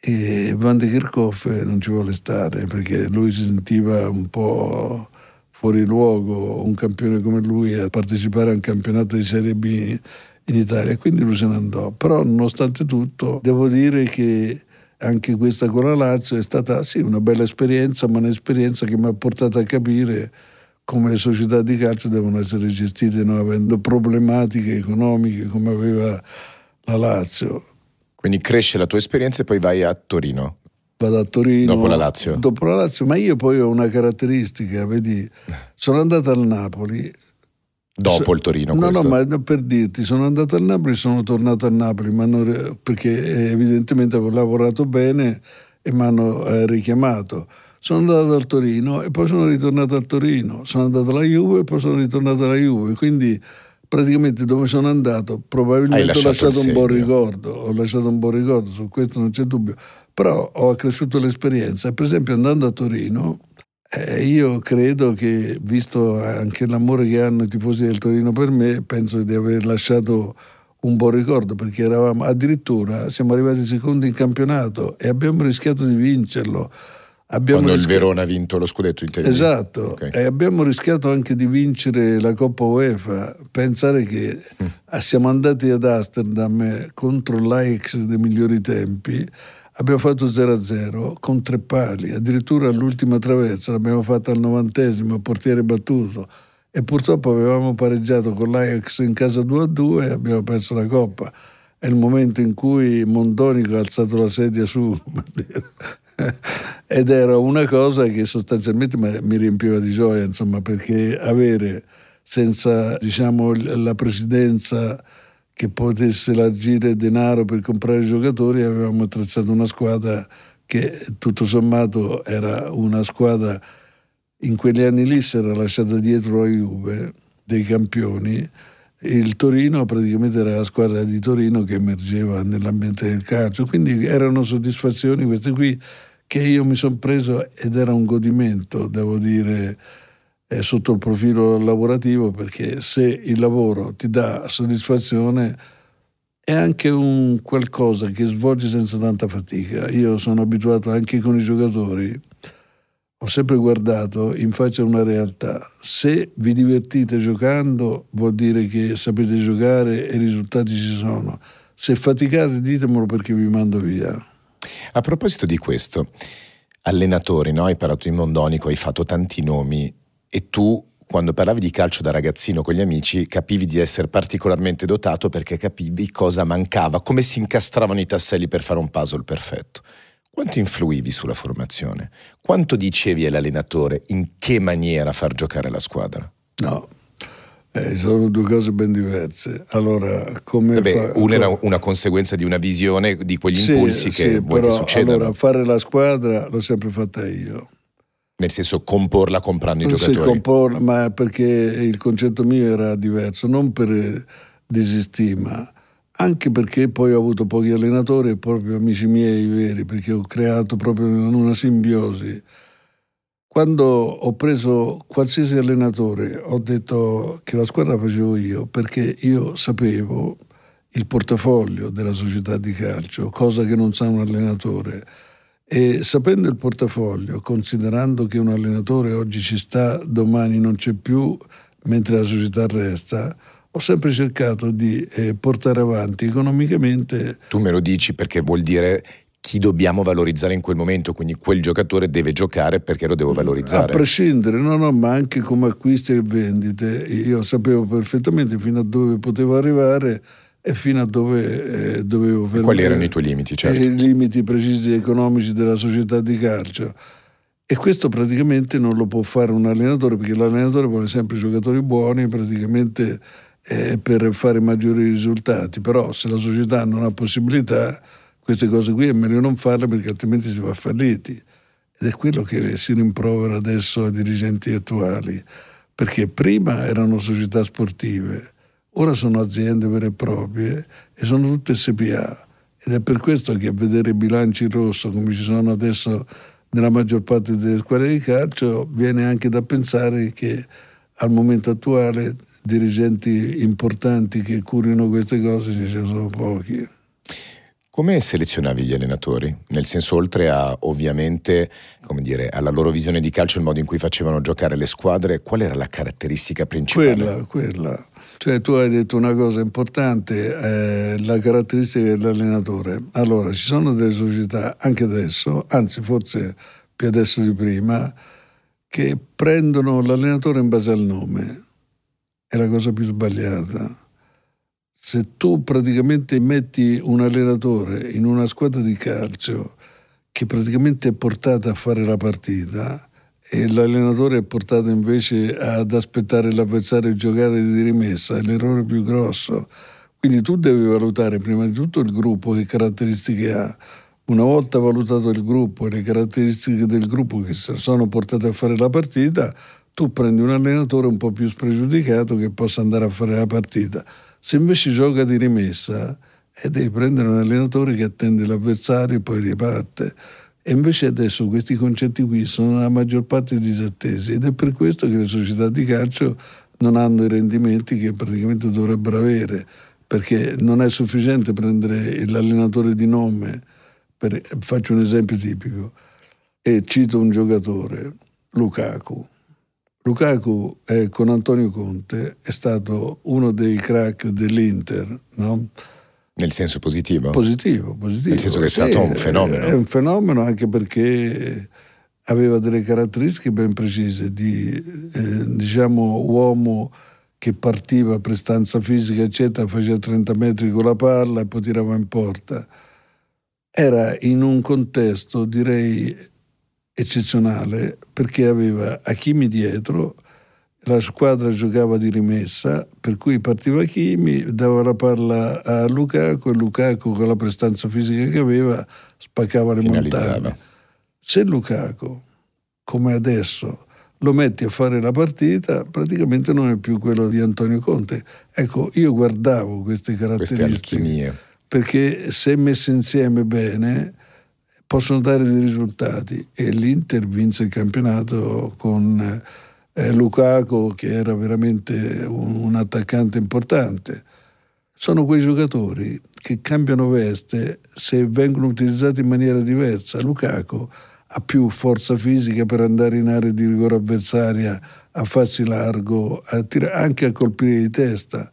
E Van de Kerkhoff non ci vuole stare perché lui si sentiva un po' fuori luogo, un campione come lui, a partecipare a un campionato di Serie B in Italia. Quindi lui se ne andò. Però nonostante tutto devo dire che anche questa con la Lazio è stata sì una bella esperienza, ma un'esperienza che mi ha portato a capire come le società di calcio devono essere gestite non avendo problematiche economiche come aveva la Lazio. Quindi cresce la tua esperienza e poi vai a Torino. Vado a Torino. Dopo la Lazio. Dopo la Lazio, ma io poi ho una caratteristica, vedi, sono andato al Napoli. Dopo il Torino? No, questo. no, ma per dirti, sono andato al Napoli, sono tornato a Napoli, non, perché eh, evidentemente avevo lavorato bene e mi hanno eh, richiamato sono andato al Torino e poi sono ritornato al Torino, sono andato alla Juve e poi sono ritornato alla Juve, quindi praticamente dove sono andato probabilmente ho lasciato un buon ricordo, ho lasciato un buon ricordo, su questo non c'è dubbio, però ho accresciuto l'esperienza, per esempio andando a Torino eh, io credo che, visto anche l'amore che hanno i tifosi del Torino per me, penso di aver lasciato un buon ricordo perché eravamo addirittura siamo arrivati secondi in campionato e abbiamo rischiato di vincerlo Abbiamo Quando rischiato... il Verona ha vinto lo scudetto intendi? Esatto, okay. e abbiamo rischiato anche di vincere la Coppa UEFA. Pensare che mm. siamo andati ad Amsterdam contro l'Ajax dei migliori tempi, abbiamo fatto 0-0 con tre pali, addirittura all'ultima traversa l'abbiamo fatta al novantesimo, portiere battuto e purtroppo avevamo pareggiato con l'Ajax in casa 2-2 e abbiamo perso la Coppa. È il momento in cui Mondonico ha alzato la sedia su ed era una cosa che sostanzialmente mi riempiva di gioia, insomma, perché avere senza diciamo, la presidenza che potesse largire denaro per comprare giocatori, avevamo attrezzato una squadra che tutto sommato era una squadra in quegli anni lì si era lasciata dietro la Juve dei campioni. Il Torino praticamente era la squadra di Torino che emergeva nell'ambiente del calcio quindi erano soddisfazioni queste qui che io mi sono preso ed era un godimento, devo dire, eh, sotto il profilo lavorativo, perché se il lavoro ti dà soddisfazione è anche un qualcosa che svolgi senza tanta fatica. Io sono abituato anche con i giocatori, ho sempre guardato in faccia una realtà. Se vi divertite giocando vuol dire che sapete giocare e i risultati ci sono. Se faticate ditemelo perché vi mando via. A proposito di questo, allenatori, no? hai parlato di Mondonico, hai fatto tanti nomi e tu quando parlavi di calcio da ragazzino con gli amici capivi di essere particolarmente dotato perché capivi cosa mancava, come si incastravano i tasselli per fare un puzzle perfetto. Quanto influivi sulla formazione? Quanto dicevi all'allenatore in che maniera far giocare la squadra? No, eh, sono due cose ben diverse. Allora, come Vabbè, fa... una era una conseguenza di una visione di quegli sì, impulsi che sì, vuoi però, che succedano. Allora, fare la squadra l'ho sempre fatta io. Nel senso comporla comprando i giocatori? Sì, comporla, ma perché il concetto mio era diverso, non per disistima, anche perché poi ho avuto pochi allenatori e proprio amici miei veri, perché ho creato proprio una simbiosi quando ho preso qualsiasi allenatore ho detto che la squadra facevo io perché io sapevo il portafoglio della società di calcio, cosa che non sa un allenatore. E sapendo il portafoglio, considerando che un allenatore oggi ci sta, domani non c'è più, mentre la società resta, ho sempre cercato di eh, portare avanti economicamente. Tu me lo dici perché vuol dire chi dobbiamo valorizzare in quel momento, quindi quel giocatore deve giocare perché lo devo valorizzare. A prescindere, no, no, ma anche come acquisti e vendite, io sapevo perfettamente fino a dove potevo arrivare e fino a dove eh, dovevo fermare. Quali erano i tuoi limiti, certo? I limiti precisi economici della società di calcio. E questo praticamente non lo può fare un allenatore perché l'allenatore vuole sempre giocatori buoni praticamente eh, per fare maggiori risultati, però se la società non ha possibilità queste cose qui è meglio non farle perché altrimenti si va falliti. ed è quello che si rimprovera adesso ai dirigenti attuali, perché prima erano società sportive, ora sono aziende vere e proprie e sono tutte SPA ed è per questo che a vedere i bilanci rosso come ci sono adesso nella maggior parte delle squadre di calcio viene anche da pensare che al momento attuale dirigenti importanti che curino queste cose ce ne sono pochi. Come selezionavi gli allenatori? Nel senso, oltre a ovviamente, dire, alla loro visione di calcio, il modo in cui facevano giocare le squadre, qual era la caratteristica principale? Quella, quella. Cioè, tu hai detto una cosa importante, eh, la caratteristica dell'allenatore. Allora, ci sono delle società, anche adesso, anzi forse più adesso di prima, che prendono l'allenatore in base al nome. È la cosa più sbagliata se tu praticamente metti un allenatore in una squadra di calcio che praticamente è portata a fare la partita e l'allenatore è portato invece ad aspettare l'avversario giocare di rimessa, è l'errore più grosso. Quindi tu devi valutare prima di tutto il gruppo, che caratteristiche ha. Una volta valutato il gruppo e le caratteristiche del gruppo che sono portate a fare la partita, tu prendi un allenatore un po' più spregiudicato che possa andare a fare la partita se invece gioca di rimessa, e devi prendere un allenatore che attende l'avversario e poi riparte. E invece adesso questi concetti qui sono la maggior parte disattesi ed è per questo che le società di calcio non hanno i rendimenti che praticamente dovrebbero avere, perché non è sufficiente prendere l'allenatore di nome, per, faccio un esempio tipico, e cito un giocatore, Lukaku. Lukaku eh, con Antonio Conte è stato uno dei crack dell'Inter, no? Nel senso positivo? Positivo, positivo. Nel senso che è stato un fenomeno. È un fenomeno anche perché aveva delle caratteristiche ben precise di, eh, diciamo, uomo che partiva prestanza fisica, eccetera, faceva 30 metri con la palla e poi tirava in porta. Era in un contesto, direi, eccezionale perché aveva Hakimi dietro, la squadra giocava di rimessa, per cui partiva Hakimi, dava la palla a Lukaku e Lukaku con la prestanza fisica che aveva spaccava le montagne. Se Lukaku, come adesso, lo metti a fare la partita, praticamente non è più quello di Antonio Conte. Ecco, io guardavo queste caratteristiche queste perché se messe insieme bene possono dare dei risultati e l'Inter vinse il campionato con eh, Lukaku che era veramente un, un attaccante importante. Sono quei giocatori che cambiano veste se vengono utilizzati in maniera diversa. Lukaku ha più forza fisica per andare in area di rigore avversaria, a farsi largo, a tirare, anche a colpire di testa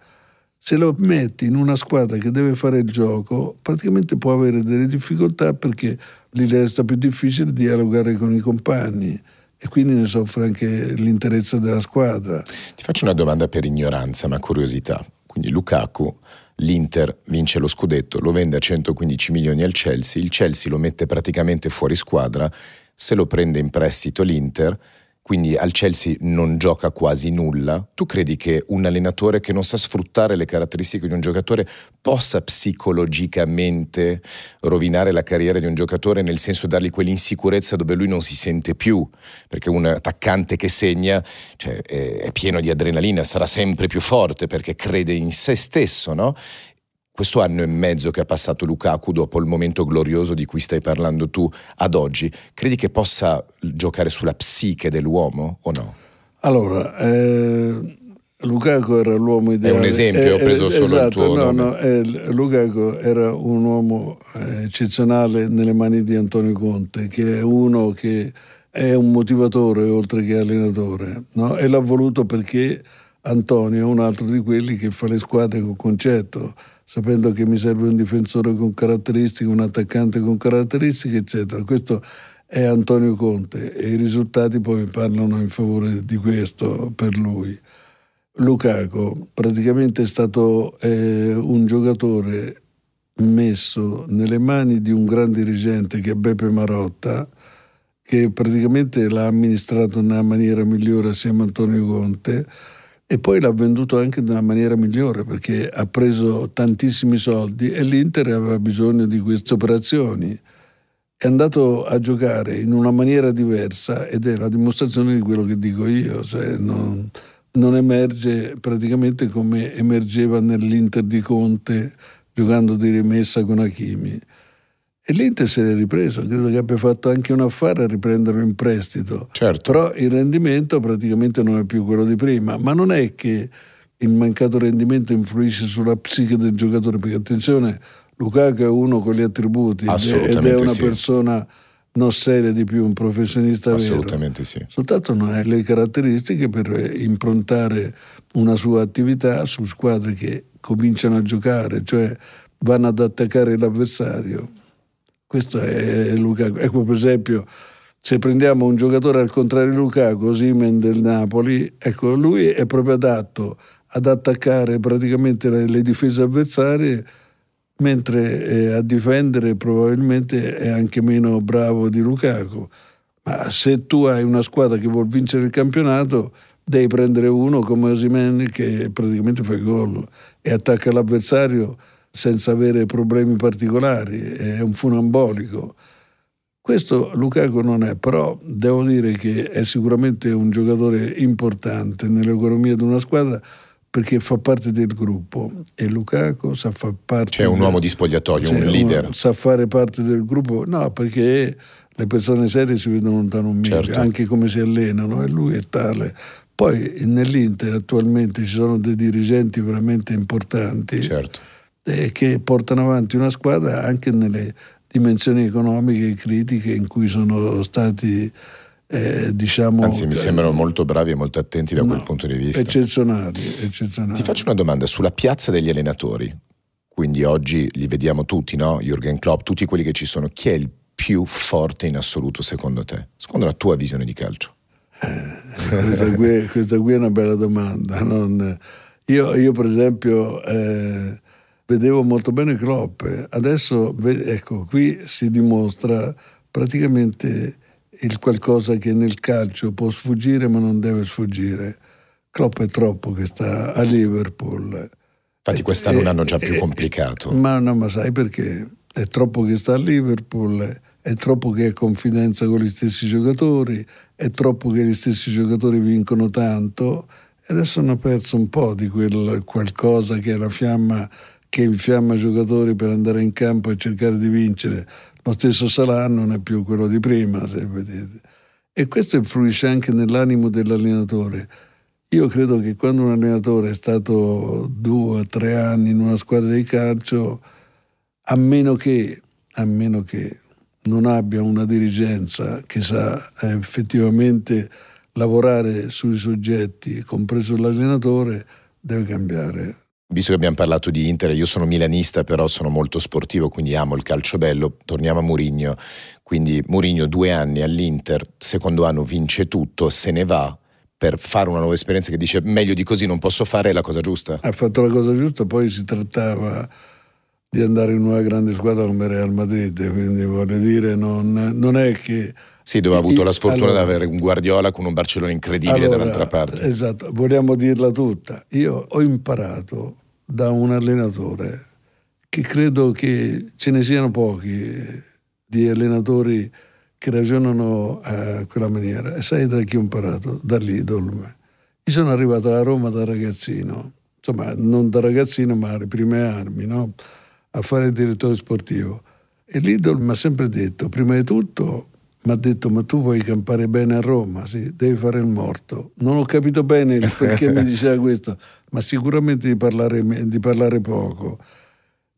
se lo metti in una squadra che deve fare il gioco, praticamente può avere delle difficoltà perché gli resta più difficile dialogare con i compagni e quindi ne soffre anche l'interezza della squadra. Ti faccio una domanda per ignoranza, ma curiosità. Quindi Lukaku, l'Inter vince lo scudetto, lo vende a 115 milioni al Chelsea, il Chelsea lo mette praticamente fuori squadra, se lo prende in prestito l'Inter quindi al Chelsea non gioca quasi nulla. Tu credi che un allenatore che non sa sfruttare le caratteristiche di un giocatore possa psicologicamente rovinare la carriera di un giocatore nel senso dargli quell'insicurezza dove lui non si sente più? Perché un attaccante che segna cioè, è pieno di adrenalina, sarà sempre più forte perché crede in se stesso, no? Questo anno e mezzo che ha passato Lukaku dopo il momento glorioso di cui stai parlando tu ad oggi, credi che possa giocare sulla psiche dell'uomo o no? Allora, eh, Lukaku era l'uomo ideale. È un esempio, ho eh, preso eh, solo esatto, il tuo no, nome. No, eh, Lukaku era un uomo eh, eccezionale nelle mani di Antonio Conte, che è uno che è un motivatore oltre che allenatore, no? e l'ha voluto perché Antonio è un altro di quelli che fa le squadre con concetto sapendo che mi serve un difensore con caratteristiche, un attaccante con caratteristiche, eccetera. Questo è Antonio Conte e i risultati poi parlano in favore di questo per lui. Lukaku praticamente è stato eh, un giocatore messo nelle mani di un gran dirigente che è Beppe Marotta, che praticamente l'ha amministrato nella maniera migliore assieme a Antonio Conte e poi l'ha venduto anche nella maniera migliore perché ha preso tantissimi soldi e l'Inter aveva bisogno di queste operazioni è andato a giocare in una maniera diversa ed è la dimostrazione di quello che dico io, cioè non, non emerge praticamente come emergeva nell'Inter di Conte giocando di rimessa con Hakimi. E l'Inter si è ripreso, credo che abbia fatto anche un affare a riprenderlo in prestito. Certo. Però il rendimento praticamente non è più quello di prima, ma non è che il mancato rendimento influisce sulla psiche del giocatore, perché attenzione, Lukaku è uno con gli attributi ed è una sì. persona non seria di più, un professionista Assolutamente vero. sì. Soltanto non ha le caratteristiche per improntare una sua attività su squadre che cominciano a giocare, cioè vanno ad attaccare l'avversario. Questo è Lukaku. Ecco per esempio, se prendiamo un giocatore al contrario di Lukaku, Simen del Napoli, ecco, lui è proprio adatto ad attaccare praticamente le, le difese avversarie mentre eh, a difendere probabilmente è anche meno bravo di Lukaku. Ma se tu hai una squadra che vuol vincere il campionato, devi prendere uno come Osimen che praticamente fa gol e attacca l'avversario senza avere problemi particolari, è un funambolico. Questo Lukaku non è, però devo dire che è sicuramente un giocatore importante nell'economia di una squadra perché fa parte del gruppo e Lukaku sa fare parte... C'è un del, uomo di spogliatoio, un leader. Sa fare parte del gruppo, no, perché le persone serie si vedono lontano un Certo. anche come si allenano e lui è tale. Poi nell'Inter attualmente ci sono dei dirigenti veramente importanti Certo. Eh, che portano avanti una squadra anche nelle dimensioni economiche critiche in cui sono stati, eh, diciamo... Anzi, mi sembrano molto bravi e molto attenti da no, quel punto di vista. Eccezionali, eccezionali. Ti faccio una domanda sulla piazza degli allenatori. Quindi oggi li vediamo tutti, no? Jürgen Klopp, tutti quelli che ci sono. Chi è il più forte in assoluto secondo te? Secondo la tua visione di calcio? questa, qui, questa qui è una bella domanda. non- io, io, per esempio eh, vedevo molto bene Klopp, adesso ecco, qui si dimostra praticamente il qualcosa che nel calcio può sfuggire ma non deve sfuggire. Klopp è troppo che sta a Liverpool. Infatti Eh, quest'anno è un eh, anno già più eh, complicato. Ma, no, ma sai perché? È troppo che sta a Liverpool, è troppo che ha confidenza con gli stessi giocatori, è troppo che gli stessi giocatori vincono tanto e adesso hanno perso un po' di quel qualcosa che è la fiamma che infiamma i giocatori per andare in campo e cercare di vincere. Lo stesso Salah non è più quello di prima, se vedete. E questo influisce anche nell'animo dell'allenatore. Io credo che quando un allenatore è stato due o tre anni in una squadra di calcio, a meno che, a meno che non abbia una dirigenza che sa eh, effettivamente lavorare sui soggetti, compreso l'allenatore, deve cambiare. Visto che abbiamo parlato di Inter, io sono milanista, però sono molto sportivo, quindi amo il calcio bello. Torniamo a Mourinho. Quindi Mourinho due anni all'Inter, secondo anno vince tutto, se ne va per fare una nuova esperienza che dice meglio di così non posso fare, è la cosa giusta. Ha fatto la cosa giusta, poi si trattava di andare in una grande squadra come Real Madrid, quindi voglio dire, non, non è che... Sì, dove ha avuto la sfortuna allora- di avere un Guardiola con un Barcellona incredibile Allora, dall'altra parte. Esatto, vogliamo dirla tutta. Io ho imparato da un allenatore che credo che ce ne siano pochi di allenatori che ragionano a quella maniera. E sai da chi ho imparato? Dall'Idol. Io sono arrivato alla Roma da ragazzino, insomma non da ragazzino ma alle prime armi, no? a fare il direttore sportivo. E l'Idol mi ha sempre detto, prima di tutto mi ha detto ma tu vuoi campare bene a Roma, sì, devi fare il morto. Non ho capito bene il perché mi diceva questo, ma sicuramente di parlare, di parlare poco.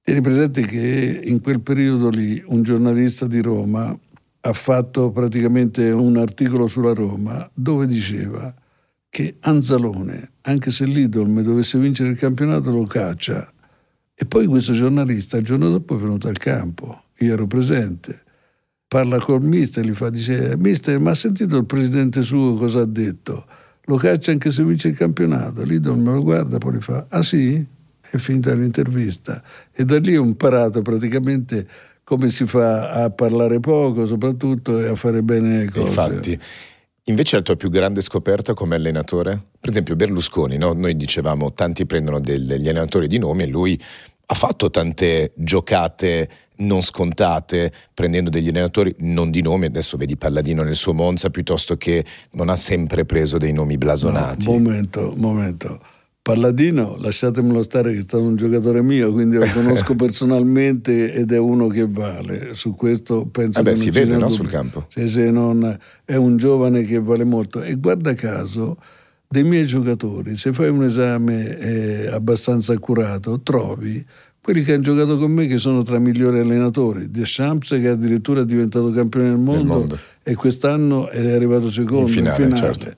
Tieni presente che in quel periodo lì un giornalista di Roma ha fatto praticamente un articolo sulla Roma dove diceva che Anzalone, anche se l'Idolme dovesse vincere il campionato, lo caccia. E poi questo giornalista il giorno dopo è venuto al campo, io ero presente, parla col mister, gli fa, dice, mister, ma ha sentito il presidente suo cosa ha detto? Lo caccia anche se vince il campionato. L'Idol me lo guarda, poi gli fa, ah sì? È finita l'intervista. E da lì ho imparato praticamente come si fa a parlare poco soprattutto e a fare bene le cose. Infatti. Invece la tua più grande scoperta come allenatore? Per esempio Berlusconi, no? noi dicevamo tanti prendono degli allenatori di nome e lui ha fatto tante giocate non scontate, prendendo degli allenatori non di nome, adesso vedi Palladino nel suo Monza, piuttosto che non ha sempre preso dei nomi blasonati. No, momento, momento. Palladino, lasciatemelo stare che è stato un giocatore mio, quindi lo conosco personalmente ed è uno che vale. Su questo penso beh, che si vede no, sul campo. Se, se non, è un giovane che vale molto. E guarda caso, dei miei giocatori, se fai un esame eh, abbastanza accurato, trovi quelli che hanno giocato con me che sono tra i migliori allenatori. Deschamps che addirittura è diventato campione del mondo, mondo. e quest'anno è arrivato secondo in finale. In finale. Certo.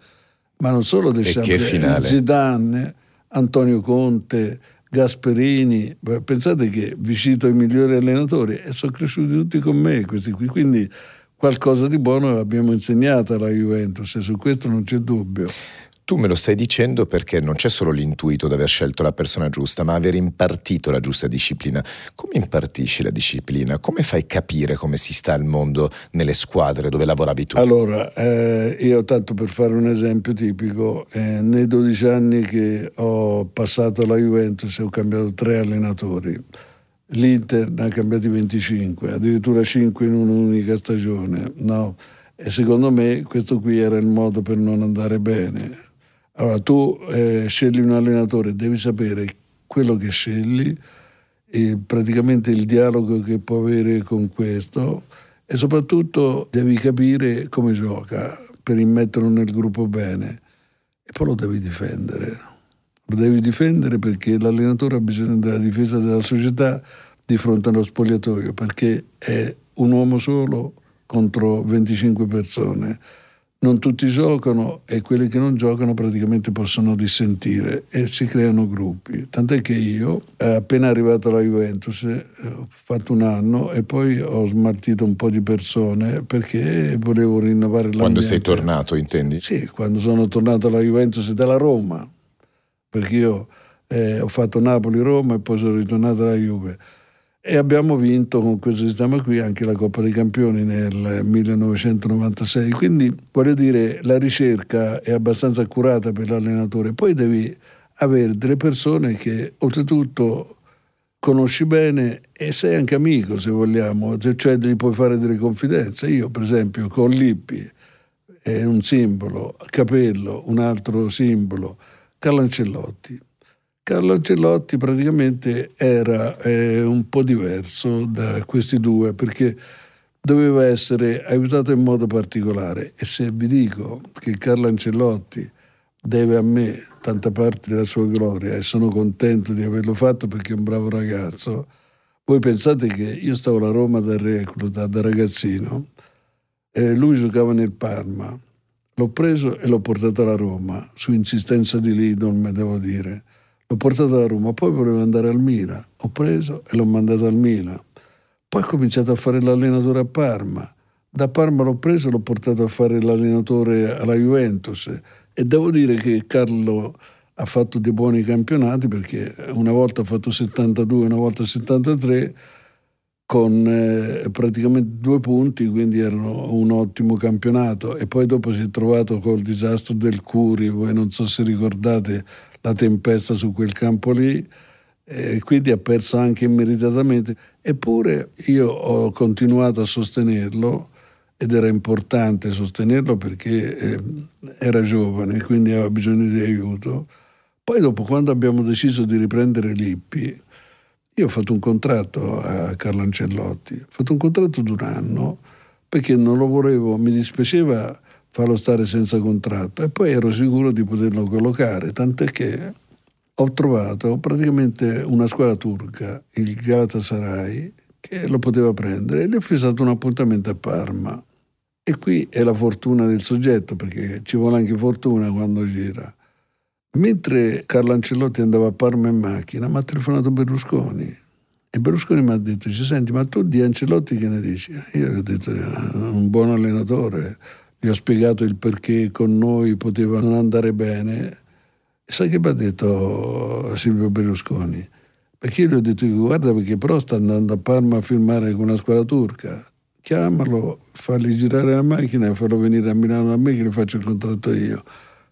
Ma non solo Deschamps, e che finale. Zidane Antonio Conte, Gasperini, pensate che visito i migliori allenatori e sono cresciuti tutti con me questi qui, quindi qualcosa di buono l'abbiamo insegnato alla Juventus e su questo non c'è dubbio. Tu me lo stai dicendo perché non c'è solo l'intuito di aver scelto la persona giusta, ma aver impartito la giusta disciplina. Come impartisci la disciplina? Come fai capire come si sta al mondo nelle squadre dove lavoravi tu? Allora, eh, io tanto per fare un esempio tipico, eh, nei 12 anni che ho passato alla Juventus ho cambiato tre allenatori. L'Inter ne ha cambiati 25, addirittura 5 in un'unica stagione. No? E secondo me questo qui era il modo per non andare bene allora tu eh, scegli un allenatore, devi sapere quello che scegli praticamente il dialogo che può avere con questo e soprattutto devi capire come gioca per immetterlo nel gruppo bene e poi lo devi difendere. Lo devi difendere perché l'allenatore ha bisogno della difesa della società di fronte allo spogliatoio perché è un uomo solo contro 25 persone non tutti giocano e quelli che non giocano praticamente possono dissentire e si creano gruppi. Tant'è che io, appena arrivato alla Juventus, eh, ho fatto un anno e poi ho smartito un po' di persone perché volevo rinnovare l'ambiente. Quando sei tornato, intendi? Sì, quando sono tornato alla Juventus dalla Roma, perché io eh, ho fatto Napoli-Roma e poi sono ritornato alla Juve e abbiamo vinto con questo sistema qui anche la Coppa dei Campioni nel 1996. Quindi voglio dire, la ricerca è abbastanza accurata per l'allenatore, poi devi avere delle persone che oltretutto conosci bene e sei anche amico se vogliamo, cioè gli puoi fare delle confidenze. Io per esempio con Lippi è un simbolo, Capello un altro simbolo, Carlo Ancellotti Carlo Ancelotti praticamente era eh, un po' diverso da questi due perché doveva essere aiutato in modo particolare. E se vi dico che Carlo Ancelotti deve a me tanta parte della sua gloria e sono contento di averlo fatto perché è un bravo ragazzo, voi pensate che io stavo alla Roma da recluta, da ragazzino, e lui giocava nel Parma, l'ho preso e l'ho portato alla Roma, su insistenza di Lidon, devo dire L'ho portato a Roma, poi volevo andare al Milan. Ho preso e l'ho mandato al Milan. Poi ho cominciato a fare l'allenatore a Parma. Da Parma l'ho preso e l'ho portato a fare l'allenatore alla Juventus. E devo dire che Carlo ha fatto dei buoni campionati perché una volta ha fatto 72, una volta 73 con eh, praticamente due punti, quindi erano un ottimo campionato e poi dopo si è trovato col disastro del Curi, voi non so se ricordate la tempesta su quel campo lì e quindi ha perso anche immeritatamente. Eppure io ho continuato a sostenerlo ed era importante sostenerlo perché eh, era giovane, quindi aveva bisogno di aiuto. Poi dopo, quando abbiamo deciso di riprendere Lippi, io ho fatto un contratto a Carlo Ancellotti, ho fatto un contratto di un anno perché non lo volevo, mi dispiaceva farlo stare senza contratto e poi ero sicuro di poterlo collocare, tant'è che ho trovato praticamente una squadra turca, il Galatasaray, che lo poteva prendere e gli ho fissato un appuntamento a Parma. E qui è la fortuna del soggetto, perché ci vuole anche fortuna quando gira. Mentre Carlo Ancellotti andava a Parma in macchina, mi ha telefonato Berlusconi. E Berlusconi mi ha detto, ci senti, ma tu di Ancelotti che ne dici? Io gli ho detto, è un buon allenatore, gli ho spiegato il perché con noi poteva non andare bene. Sai che mi ha detto Silvio Berlusconi? Perché io gli ho detto, guarda perché però sta andando a Parma a filmare con una squadra turca. Chiamalo, falli girare la macchina e farlo venire a Milano da me che gli faccio il contratto io.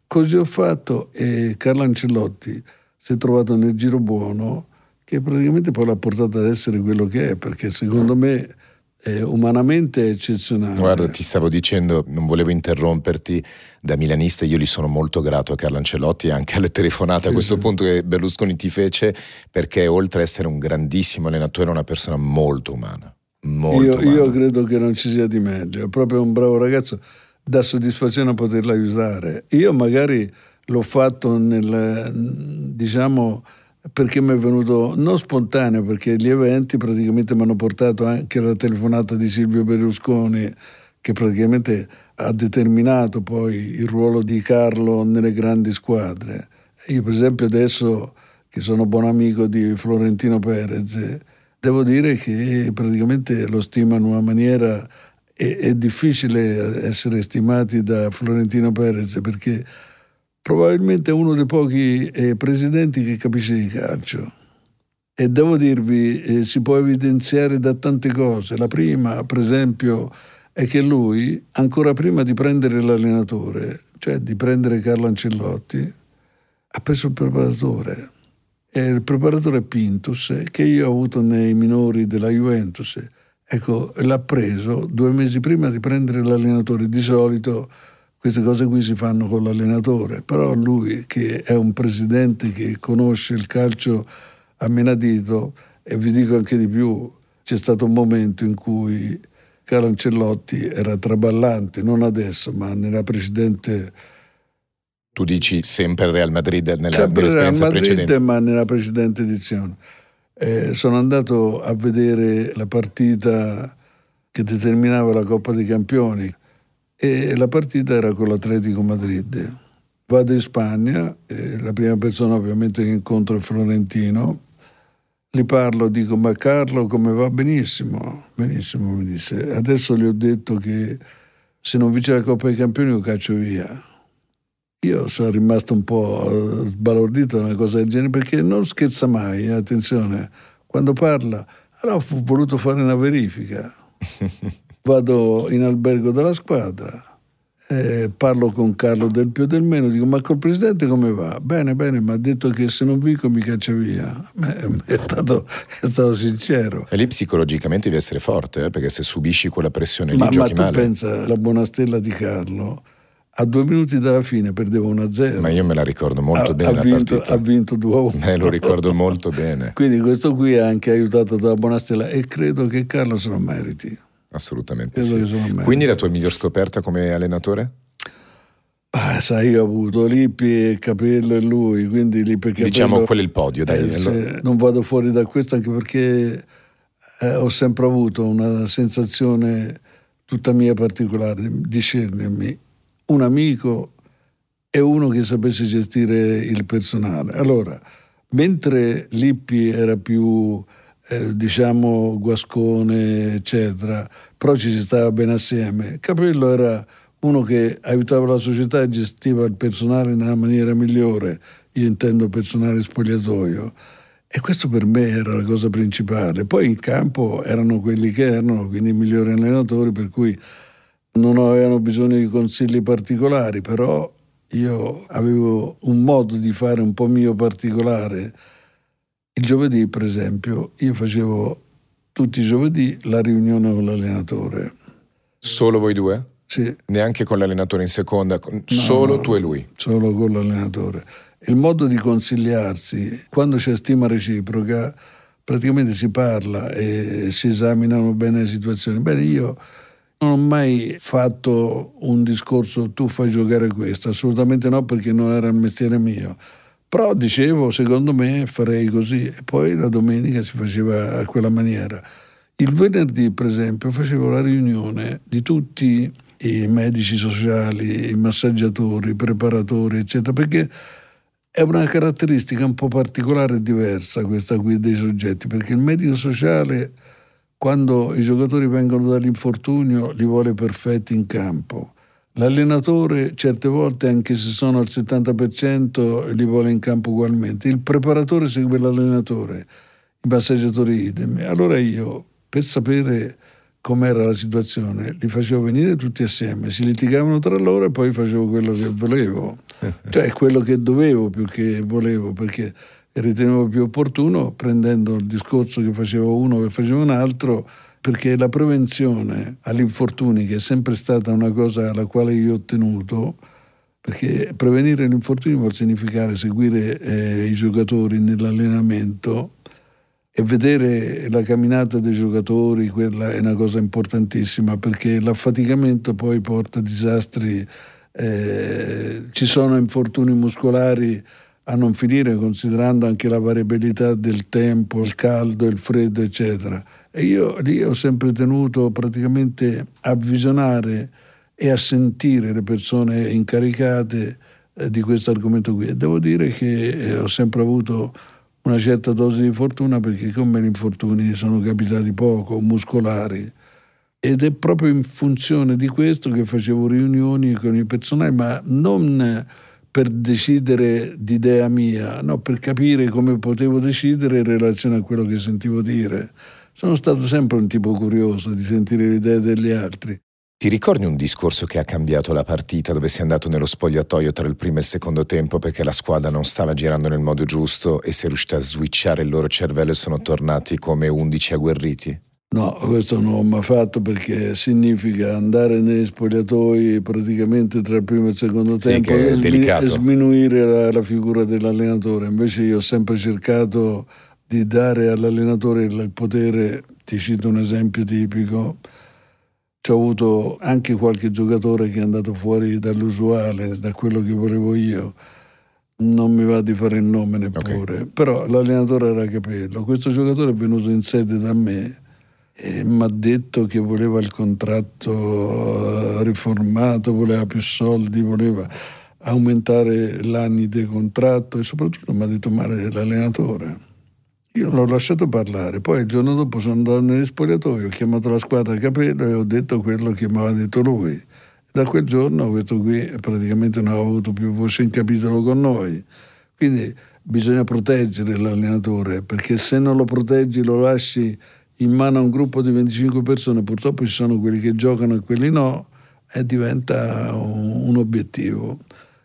Così ho fatto e Carlo Ancelotti si è trovato nel giro buono che praticamente poi l'ha portato ad essere quello che è, perché secondo me è umanamente eccezionale. Guarda, ti stavo dicendo, non volevo interromperti, da milanista io gli sono molto grato a Carlo Ancelotti e anche alle telefonate sì, a questo sì. punto che Berlusconi ti fece, perché oltre ad essere un grandissimo allenatore è una persona molto umana. Molto io, umana. io credo che non ci sia di meglio, è proprio un bravo ragazzo, dà soddisfazione a poterlo aiutare. Io magari l'ho fatto nel, diciamo perché mi è venuto non spontaneo, perché gli eventi praticamente mi hanno portato anche alla telefonata di Silvio Berlusconi, che praticamente ha determinato poi il ruolo di Carlo nelle grandi squadre. Io per esempio adesso che sono buon amico di Florentino Perez, devo dire che praticamente lo stimo in una maniera è, è difficile essere stimati da Florentino Perez perché probabilmente uno dei pochi eh, presidenti che capisce di calcio. E devo dirvi, eh, si può evidenziare da tante cose. La prima, per esempio, è che lui, ancora prima di prendere l'allenatore, cioè di prendere Carlo Ancellotti, ha preso il preparatore. E il preparatore Pintus, che io ho avuto nei minori della Juventus, ecco, l'ha preso due mesi prima di prendere l'allenatore. Di solito queste cose qui si fanno con l'allenatore, però lui che è un presidente che conosce il calcio a menadito e vi dico anche di più, c'è stato un momento in cui Carlo Ancellotti era traballante, non adesso, ma nella precedente... Tu dici sempre Real Madrid nella, sempre Real Madrid, precedente? ma nella precedente edizione. Eh, sono andato a vedere la partita che determinava la Coppa dei Campioni e la partita era con l'Atletico Madrid. Vado in Spagna, la prima persona ovviamente che incontro è Florentino, gli parlo, dico ma Carlo come va? Benissimo, benissimo mi disse. Adesso gli ho detto che se non vince la Coppa dei Campioni lo caccio via. Io sono rimasto un po' sbalordito da una cosa del genere perché non scherza mai, attenzione, quando parla, allora ho voluto fare una verifica. vado in albergo della squadra, eh, parlo con Carlo del più del meno, dico ma col presidente come va? Bene, bene, mi ha detto che se non vinco mi caccia via. È stato, è stato sincero. E lì psicologicamente devi essere forte, eh? perché se subisci quella pressione lì ma, giochi ma tu male. pensa, la buona stella di Carlo, a due minuti dalla fine perdeva 1-0. Ma io me la ricordo molto ha, bene ha vinto, Ha vinto 2-1. Me lo ricordo molto bene. Quindi questo qui ha anche aiutato dalla buona stella e credo che Carlo se lo meriti. Assolutamente sì. Quindi la tua miglior scoperta come allenatore? Ah, sai, io ho avuto Lippi e Capello e lui, quindi Lippi e Capello... Diciamo quello è il podio, dai. Eh, allora. Non vado fuori da questo anche perché eh, ho sempre avuto una sensazione tutta mia particolare di scegliermi un amico e uno che sapesse gestire il personale. Allora, mentre Lippi era più eh, diciamo Guascone, eccetera, però ci si stava bene assieme. Capello era uno che aiutava la società e gestiva il personale nella maniera migliore, io intendo personale spogliatoio. E questo per me era la cosa principale. Poi in campo erano quelli che erano, quindi i migliori allenatori, per cui non avevano bisogno di consigli particolari, però io avevo un modo di fare un po' mio particolare il giovedì, per esempio, io facevo tutti i giovedì la riunione con l'allenatore. Solo voi due? Sì. Neanche con l'allenatore in seconda, no, solo tu e lui? Solo con l'allenatore. Il modo di consigliarsi, quando c'è stima reciproca, praticamente si parla e si esaminano bene le situazioni. Bene, io non ho mai fatto un discorso tu fai giocare questo, assolutamente no perché non era il mestiere mio però dicevo, secondo me farei così e poi la domenica si faceva a quella maniera. Il venerdì, per esempio, facevo la riunione di tutti i medici sociali, i massaggiatori, i preparatori, eccetera, perché è una caratteristica un po' particolare e diversa questa qui dei soggetti, perché il medico sociale, quando i giocatori vengono dall'infortunio, li vuole perfetti in campo. L'allenatore certe volte, anche se sono al 70%, li vuole in campo ugualmente. Il preparatore segue l'allenatore, i passeggiatori idem. Allora io, per sapere com'era la situazione, li facevo venire tutti assieme, si litigavano tra loro e poi facevo quello che volevo, cioè quello che dovevo più che volevo, perché ritenevo più opportuno, prendendo il discorso che faceva uno che faceva un altro, perché la prevenzione agli infortuni, che è sempre stata una cosa alla quale io ho tenuto, perché prevenire l'infortunio vuol significare seguire eh, i giocatori nell'allenamento e vedere la camminata dei giocatori, quella è una cosa importantissima perché l'affaticamento poi porta a disastri, eh, ci sono infortuni muscolari a non finire considerando anche la variabilità del tempo, il caldo, il freddo eccetera. E io lì ho sempre tenuto praticamente a visionare e a sentire le persone incaricate eh, di questo argomento qui. E devo dire che eh, ho sempre avuto una certa dose di fortuna perché come gli infortuni sono capitati poco, muscolari. Ed è proprio in funzione di questo che facevo riunioni con i personaggi, ma non per decidere d'idea mia, no, per capire come potevo decidere in relazione a quello che sentivo dire. Sono stato sempre un tipo curioso di sentire le idee degli altri. Ti ricordi un discorso che ha cambiato la partita, dove sei andato nello spogliatoio tra il primo e il secondo tempo perché la squadra non stava girando nel modo giusto e sei riuscito a switchare il loro cervello e sono tornati come undici agguerriti? No, questo non l'ho mai fatto perché significa andare negli spogliatoi praticamente tra il primo e il secondo sì, tempo e smin- sminuire la, la figura dell'allenatore. Invece io ho sempre cercato di dare all'allenatore il potere, ti cito un esempio tipico, c'è avuto anche qualche giocatore che è andato fuori dall'usuale, da quello che volevo io. Non mi va di fare il nome neppure, okay. però l'allenatore era Capello. Questo giocatore è venuto in sede da me e mi ha detto che voleva il contratto eh, riformato, voleva più soldi, voleva aumentare l'anni di contratto e soprattutto mi ha detto male l'allenatore. Io l'ho lasciato parlare, poi il giorno dopo sono andato negli spogliatoi, ho chiamato la squadra capello e ho detto quello che mi aveva detto lui. Da quel giorno questo qui praticamente non aveva avuto più voce in capitolo con noi. Quindi bisogna proteggere l'allenatore, perché se non lo proteggi, lo lasci in mano a un gruppo di 25 persone, purtroppo ci sono quelli che giocano e quelli no, e diventa un, un obiettivo.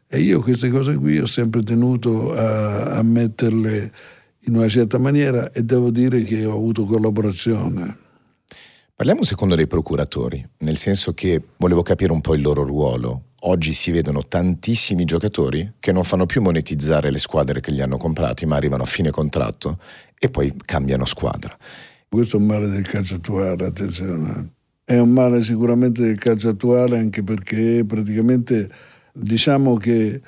E io queste cose qui ho sempre tenuto a, a metterle in una certa maniera e devo dire che ho avuto collaborazione. Parliamo secondo dei procuratori, nel senso che volevo capire un po' il loro ruolo. Oggi si vedono tantissimi giocatori che non fanno più monetizzare le squadre che li hanno comprati, ma arrivano a fine contratto e poi cambiano squadra. Questo è un male del calcio attuale, attenzione. È un male sicuramente del calcio attuale anche perché praticamente diciamo che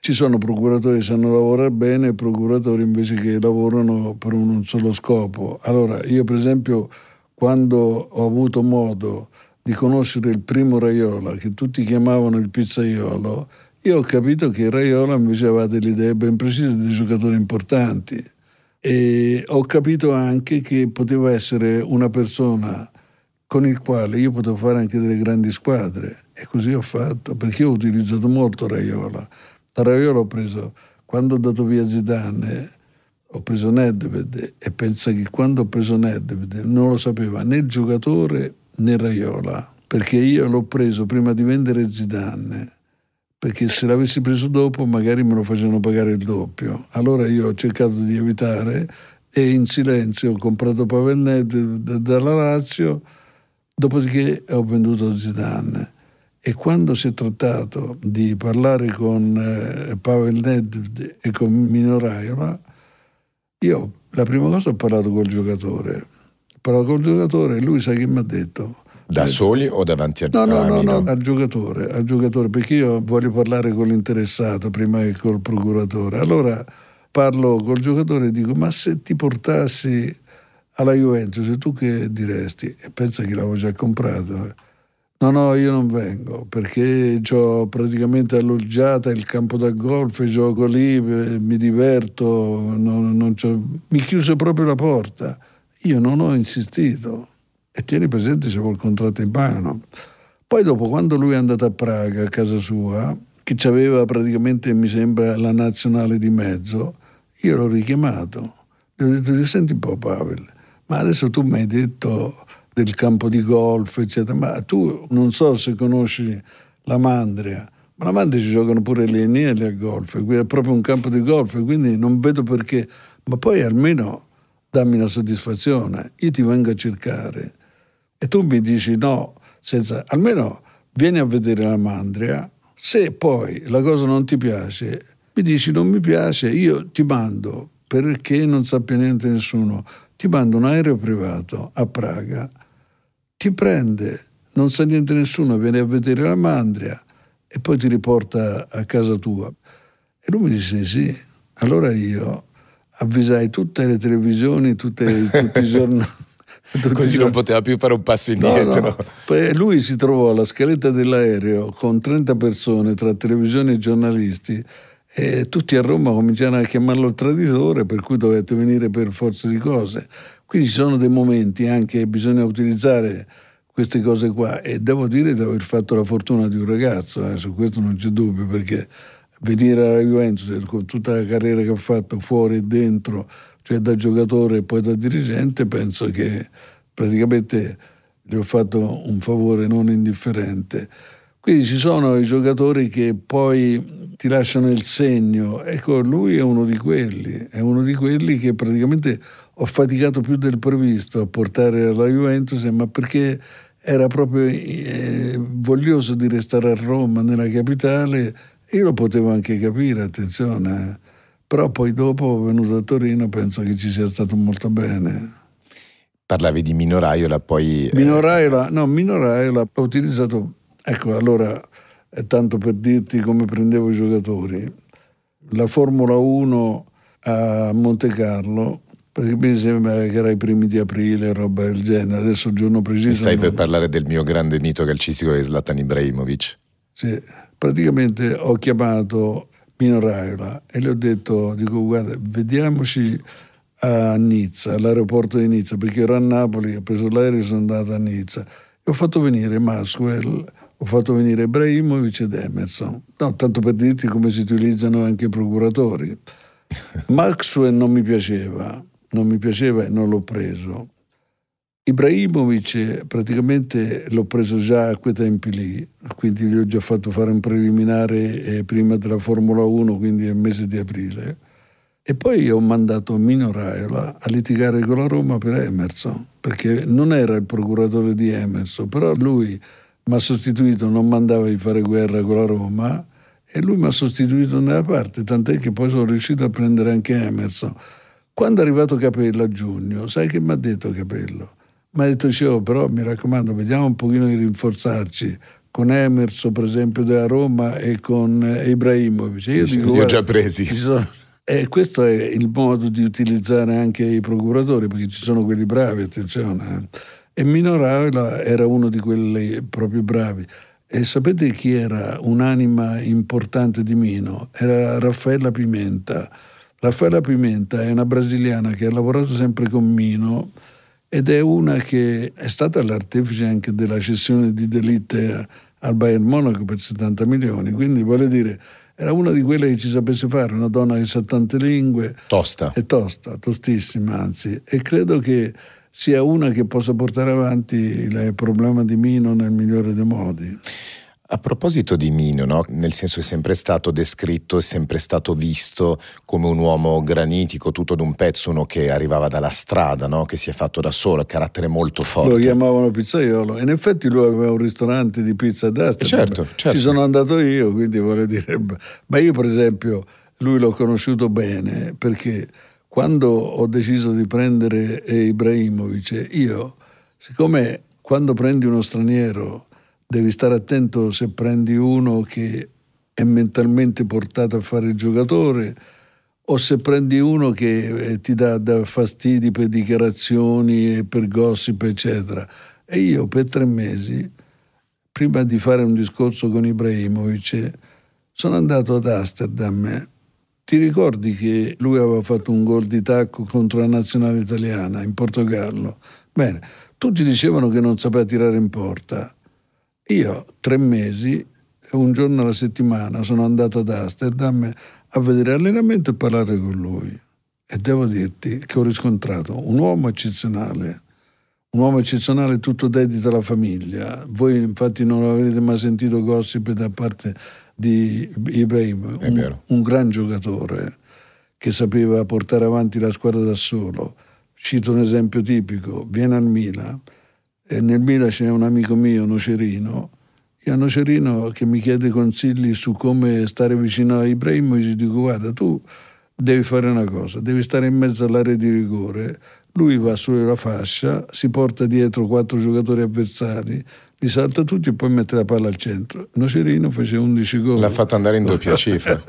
ci sono procuratori che sanno lavorare bene e procuratori invece che lavorano per un solo scopo. Allora, io per esempio, quando ho avuto modo di conoscere il primo Raiola, che tutti chiamavano il pizzaiolo, io ho capito che Raiola invece aveva delle idee ben precise dei giocatori importanti. E ho capito anche che poteva essere una persona con il quale io potevo fare anche delle grandi squadre. E così ho fatto, perché ho utilizzato molto Raiola allora l'ho preso, quando ho dato via Zidane, ho preso Nedved e pensa che quando ho preso Nedved non lo sapeva né il giocatore né Raiola, perché io l'ho preso prima di vendere Zidane, perché se l'avessi preso dopo magari me lo facevano pagare il doppio. Allora io ho cercato di evitare e in silenzio ho comprato Pavel Nedved dalla Lazio, dopodiché ho venduto Zidane. E quando si è trattato di parlare con eh, Pavel Nedved e con Mino Raiola, io la prima cosa ho parlato col giocatore. Ho parlato col giocatore e lui sa che mi ha detto. Da soli o davanti a no, no, no, no, al giocatore, al giocatore, perché io voglio parlare con l'interessato prima che col procuratore. Allora parlo col giocatore e dico, ma se ti portassi alla Juventus, tu che diresti? E pensa che l'avevo già comprato. No, no, io non vengo perché ho praticamente alloggiata il campo da golf, gioco lì, eh, mi diverto, non, non mi chiuse proprio la porta. Io non ho insistito e tieni presente se il contratto in mano. Poi dopo, quando lui è andato a Praga, a casa sua, che aveva praticamente, mi sembra, la nazionale di mezzo, io l'ho richiamato. Gli ho detto, senti un po' Pavel, ma adesso tu mi hai detto del campo di golf, eccetera. Ma tu non so se conosci la Mandria, Ma la Mandria ci giocano pure gli agnelli a golf, è proprio un campo di golf, quindi non vedo perché. Ma poi almeno dammi una soddisfazione, io ti vengo a cercare e tu mi dici no, senza, almeno vieni a vedere la mandria, se poi la cosa non ti piace, mi dici non mi piace, io ti mando, perché non sappia niente nessuno, ti mando un aereo privato a Praga, ti prende, non sa niente nessuno, viene a vedere la mandria e poi ti riporta a casa tua. E lui mi disse sì. Allora io avvisai tutte le televisioni, tutte, tutti i giornali. Così non poteva più fare un passo indietro. No, no. Lui si trovò alla scaletta dell'aereo con 30 persone tra televisioni e giornalisti e tutti a Roma cominciarono a chiamarlo il traditore, per cui dovette venire per forza di cose. Quindi ci sono dei momenti anche che bisogna utilizzare queste cose qua e devo dire di aver fatto la fortuna di un ragazzo, eh, su questo non c'è dubbio, perché venire alla Juventus con tutta la carriera che ha fatto fuori e dentro, cioè da giocatore e poi da dirigente, penso che praticamente gli ho fatto un favore non indifferente. Quindi ci sono i giocatori che poi ti lasciano il segno. Ecco, lui è uno di quelli, è uno di quelli che praticamente ho faticato più del previsto a portare alla Juventus, ma perché era proprio eh, voglioso di restare a Roma, nella capitale, io lo potevo anche capire, attenzione. Eh. Però poi dopo, venuto a Torino, penso che ci sia stato molto bene. Parlavi di Mino Raiola, poi... Eh, Mino Raiola, no, Mino Raiola ho utilizzato Ecco, allora, è tanto per dirti come prendevo i giocatori. La Formula 1 a Monte Carlo, perché mi sembra che era i primi di aprile, roba del genere, adesso il giorno preciso... Mi stai non... per parlare del mio grande mito calcistico che è Zlatan Ibrahimovic. Sì, praticamente ho chiamato Mino Raiola e le ho detto, dico guarda, vediamoci a Nizza, all'aeroporto di Nizza, perché ero a Napoli, ho preso l'aereo e sono andato a Nizza. E ho fatto venire Maxwell, ho fatto venire Ibrahimovic ed Emerson. No, tanto per dirti come si utilizzano anche i procuratori. Maxwell non mi piaceva, non mi piaceva e non l'ho preso. Ibrahimovic praticamente l'ho preso già a quei tempi lì, quindi gli ho già fatto fare un preliminare eh, prima della Formula 1, quindi nel mese di aprile. E poi ho mandato Mino Raiola a litigare con la Roma per Emerson, perché non era il procuratore di Emerson, però lui mi ha sostituito, non mandava di fare guerra con la Roma e lui mi ha sostituito nella parte, tant'è che poi sono riuscito a prendere anche Emerson. Quando è arrivato Capello a giugno, sai che mi ha detto Capello? Mi ha detto, oh, però mi raccomando, vediamo un pochino di rinforzarci con Emerson, per esempio, della Roma e con Ibrahimovic. Io sì, dico, li ho già presi. Sono... E questo è il modo di utilizzare anche i procuratori, perché ci sono quelli bravi, attenzione. E Mino Raiola era uno di quelli proprio bravi. E sapete chi era un'anima importante di Mino? Era Raffaella Pimenta. Raffaella Pimenta è una brasiliana che ha lavorato sempre con Mino ed è una che è stata l'artefice anche della cessione di Delite al Bayern Monaco per 70 milioni. Quindi voglio dire, era una di quelle che ci sapesse fare, una donna che sa tante lingue. Tosta. È tosta, tostissima anzi. E credo che sia una che possa portare avanti il problema di Mino nel migliore dei modi. A proposito di Mino, no? nel senso è sempre stato descritto, è sempre stato visto come un uomo granitico, tutto d'un pezzo, uno che arrivava dalla strada, no? che si è fatto da solo, carattere molto forte. Lo chiamavano pizzaiolo. In effetti lui aveva un ristorante di pizza d'asta. Certo, certo. Ci sono andato io, quindi vorrei dire... Ma io per esempio lui l'ho conosciuto bene perché quando ho deciso di prendere Ibrahimovic, io, siccome quando prendi uno straniero devi stare attento se prendi uno che è mentalmente portato a fare il giocatore o se prendi uno che eh, ti dà, dà fastidi per dichiarazioni e per gossip, eccetera. E io per tre mesi, prima di fare un discorso con Ibrahimovic, sono andato ad Amsterdam ti ricordi che lui aveva fatto un gol di tacco contro la nazionale italiana in Portogallo? Bene, tutti dicevano che non sapeva tirare in porta. Io tre mesi, un giorno alla settimana, sono andato ad Amsterdam a vedere allenamento e parlare con lui. E devo dirti che ho riscontrato un uomo eccezionale, un uomo eccezionale tutto dedito alla famiglia. Voi infatti non avrete mai sentito gossip da parte di Ibrahim, un, un gran giocatore che sapeva portare avanti la squadra da solo. Cito un esempio tipico, viene al Milan e nel Milan c'è un amico mio, Nocerino, e a Nocerino che mi chiede consigli su come stare vicino a Ibrahim, gli dico guarda tu devi fare una cosa, devi stare in mezzo all'area di rigore, lui va sulla fascia, si porta dietro quattro giocatori avversari, li salta tutti e poi mette la palla al centro. Nocerino fece 11 gol. L'ha fatto andare in doppia cifra.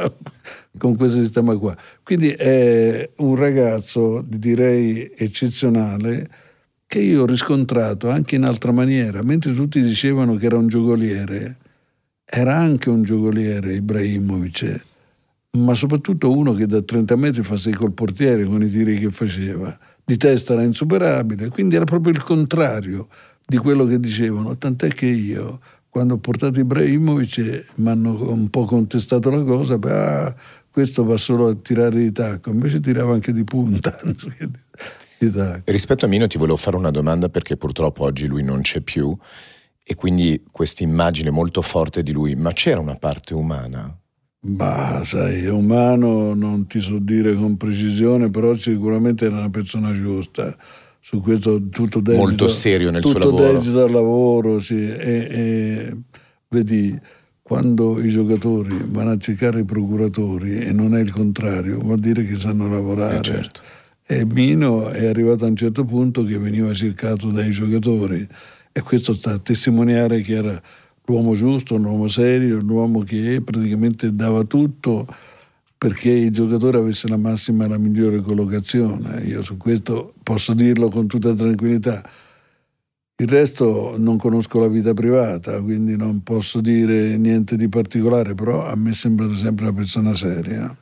Con questo sistema qua. Quindi è un ragazzo, direi, eccezionale che io ho riscontrato anche in altra maniera. Mentre tutti dicevano che era un giocoliere, era anche un giocoliere Ibrahimovic, ma soprattutto uno che da 30 metri fa sei col portiere con i tiri che faceva. Di testa era insuperabile, quindi era proprio il contrario di quello che dicevano, tant'è che io quando ho portato Ibrahimovic mi hanno un po' contestato la cosa, beh, ah, questo va solo a tirare di tacco, invece tirava anche di punta. di Rispetto a Mino ti volevo fare una domanda perché purtroppo oggi lui non c'è più e quindi questa immagine molto forte di lui, ma c'era una parte umana? Bah, sai, umano, non ti so dire con precisione, però sicuramente era una persona giusta su questo tutto dedito, molto serio nel suo lavoro. Tutto al lavoro, sì. E, e, vedi, quando i giocatori vanno a cercare i procuratori e non è il contrario, vuol dire che sanno lavorare. Eh certo. E Mino è arrivato a un certo punto che veniva cercato dai giocatori e questo sta a testimoniare che era l'uomo giusto, l'uomo serio, l'uomo che praticamente dava tutto perché il giocatore avesse la massima e la migliore collocazione. Io su questo posso dirlo con tutta tranquillità. Il resto non conosco la vita privata, quindi non posso dire niente di particolare, però a me è sembrata sempre una persona seria.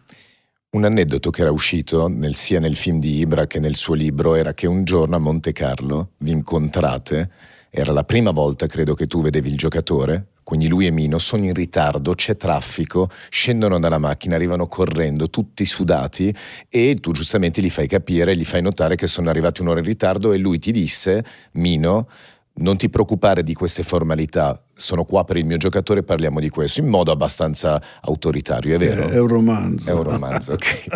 Un aneddoto che era uscito nel, sia nel film di Ibra che nel suo libro era che un giorno a Monte Carlo vi incontrate, era la prima volta credo che tu vedevi il giocatore, quindi lui e Mino sono in ritardo, c'è traffico, scendono dalla macchina, arrivano correndo, tutti sudati e tu giustamente gli fai capire, gli fai notare che sono arrivati un'ora in ritardo e lui ti disse, Mino, non ti preoccupare di queste formalità, sono qua per il mio giocatore, parliamo di questo, in modo abbastanza autoritario, è vero? È, un romanzo. È un romanzo, ok.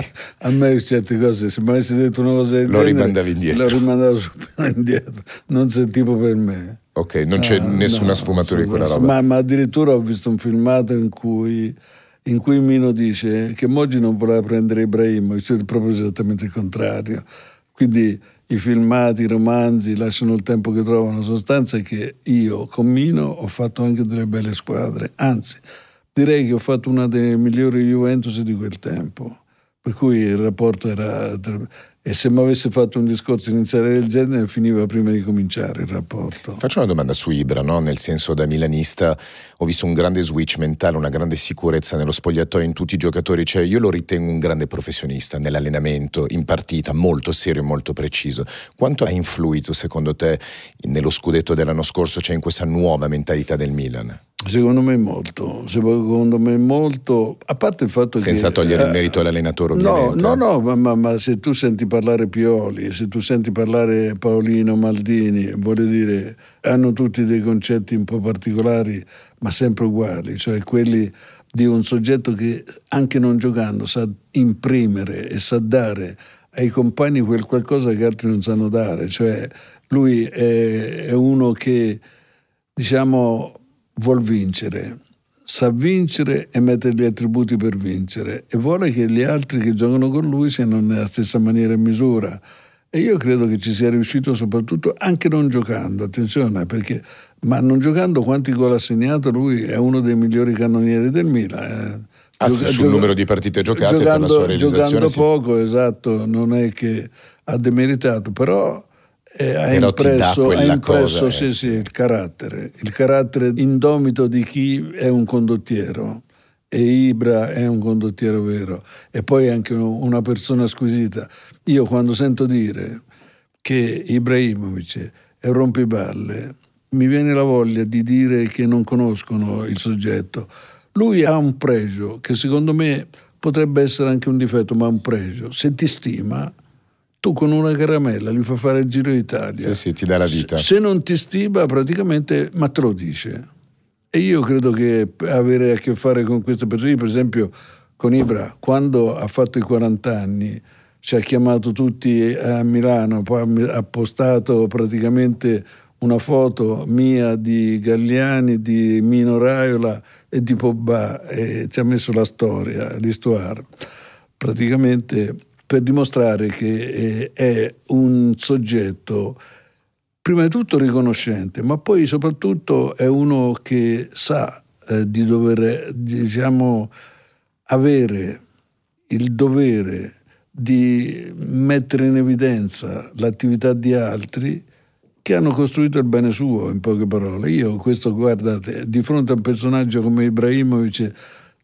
A me certe cose, se mi avessi detto una cosa del lo genere... Lo rimandavi indietro. Lo rimandavo subito indietro, non sentivo per me. Ok, non c'è ah, nessuna no, sfumatura di quella roba. Ma, ma, addirittura ho visto un filmato in cui, in cui Mino dice che Moggi non voleva prendere Ibrahim, cioè proprio esattamente il contrario. Quindi i filmati, i romanzi lasciano il tempo che trovano sostanza che io con Mino ho fatto anche delle belle squadre. Anzi, direi che ho fatto una delle migliori Juventus di quel tempo. Per cui il rapporto era e se mi avesse fatto un discorso iniziale del genere finiva prima di cominciare il rapporto. Faccio una domanda su Ibra, no? nel senso da milanista ho visto un grande switch mentale, una grande sicurezza nello spogliatoio in tutti i giocatori, cioè io lo ritengo un grande professionista nell'allenamento, in partita, molto serio e molto preciso. Quanto ha influito secondo te nello scudetto dell'anno scorso, cioè in questa nuova mentalità del Milan? Secondo me molto, secondo me molto, a parte il fatto Senza che... Senza togliere eh, il merito all'allenatore ovviamente. No, no, no ma, ma, se tu senti parlare Pioli, se tu senti parlare Paolino, Maldini, voglio dire, hanno tutti dei concetti un po' particolari, ma sempre uguali, cioè quelli di un soggetto che anche non giocando sa imprimere e sa dare ai compagni quel qualcosa che altri non sanno dare, cioè lui è, è uno che, diciamo vuol vincere, sa vincere e mette gli attributi per vincere e vuole che gli altri che giocano con lui siano nella stessa maniera e misura. E io credo che ci sia riuscito soprattutto anche non giocando, attenzione, perché ma non giocando quanti gol ha segnato lui è uno dei migliori cannonieri del Milan. Eh. Ah, Gioca, sul gioca, numero di partite giocate giocando, per la sua realizzazione. Giocando sì. poco, esatto, non è che ha demeritato, però eh, ha impresso, ha impresso cosa, sì, sì, il carattere, il carattere indomito di chi è un condottiero e Ibra è un condottiero vero e poi anche una persona squisita. Io quando sento dire che Ibrahimovic è un rompiballe, mi viene la voglia di dire che non conoscono il soggetto. Lui ha un pregio che secondo me potrebbe essere anche un difetto, ma un pregio. Se ti stima, tu con una caramella gli fai fare il Giro d'Italia. Sì, sì, ti dà la vita. Se non ti stima, praticamente, ma te lo dice. E io credo che avere a che fare con queste persone, per esempio con Ibra, quando ha fatto i 40 anni, ci ha chiamato tutti a Milano, poi ha postato praticamente una foto mia di Galliani, di Mino Raiola e di Pobba e ci ha messo la storia, l'histoire, praticamente per dimostrare che è un soggetto prima di tutto riconoscente, ma poi soprattutto è uno che sa eh, di dover, diciamo, avere il dovere di mettere in evidenza l'attività di altri che hanno costruito il bene suo, in poche parole. Io questo, guardate, di fronte a un personaggio come Ibrahimovic,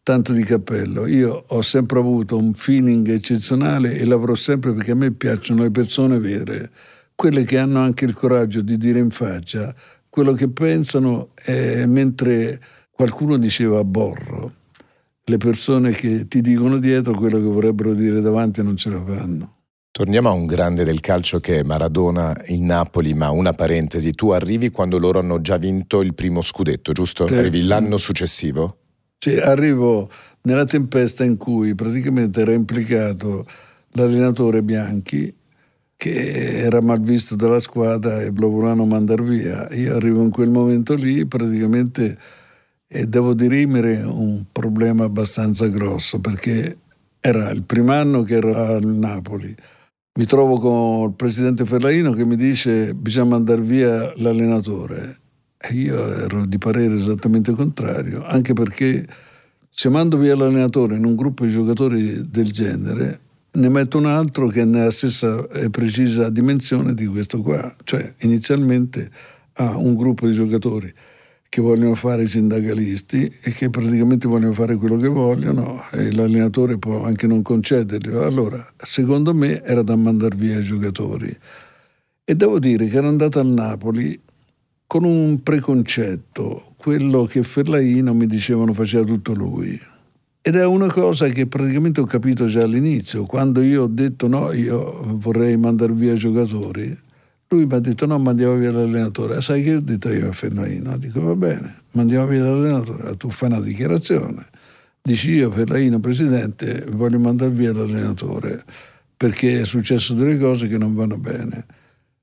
tanto di cappello, io ho sempre avuto un feeling eccezionale e lavoro sempre perché a me piacciono le persone vere quelle che hanno anche il coraggio di dire in faccia quello che pensano, eh, mentre qualcuno diceva borro. Le persone che ti dicono dietro quello che vorrebbero dire davanti non ce la fanno. Torniamo a un grande del calcio che è Maradona in Napoli, ma una parentesi, tu arrivi quando loro hanno già vinto il primo scudetto, giusto? Sì. Arrivi l'anno successivo? Sì, arrivo nella tempesta in cui praticamente era implicato l'allenatore Bianchi che era mal visto dalla squadra e lo volevano mandare via. Io arrivo in quel momento lì praticamente e devo dirimere un problema abbastanza grosso perché era il primo anno che ero al Napoli. Mi trovo con il presidente Ferlaino che mi dice bisogna mandare via l'allenatore. Io ero di parere esattamente contrario, anche perché se mando via l'allenatore in un gruppo di giocatori del genere, ne metto un altro che è nella stessa e precisa dimensione di questo qua, cioè inizialmente ha un gruppo di giocatori che vogliono fare i sindacalisti e che praticamente vogliono fare quello che vogliono e l'allenatore può anche non concederli. Allora, secondo me era da mandare via i giocatori. E devo dire che ero andato al Napoli con un preconcetto, quello che Ferlaino mi dicevano faceva tutto lui. Ed è una cosa che praticamente ho capito già all'inizio, quando io ho detto no, io vorrei mandare via i giocatori, lui mi ha detto no, mandiamo via l'allenatore. Sai che ho detto io a Ferlaino? Dico va bene, mandiamo via l'allenatore, tu fai una dichiarazione, dici io Ferlaino, presidente, voglio mandare via l'allenatore perché è successo delle cose che non vanno bene.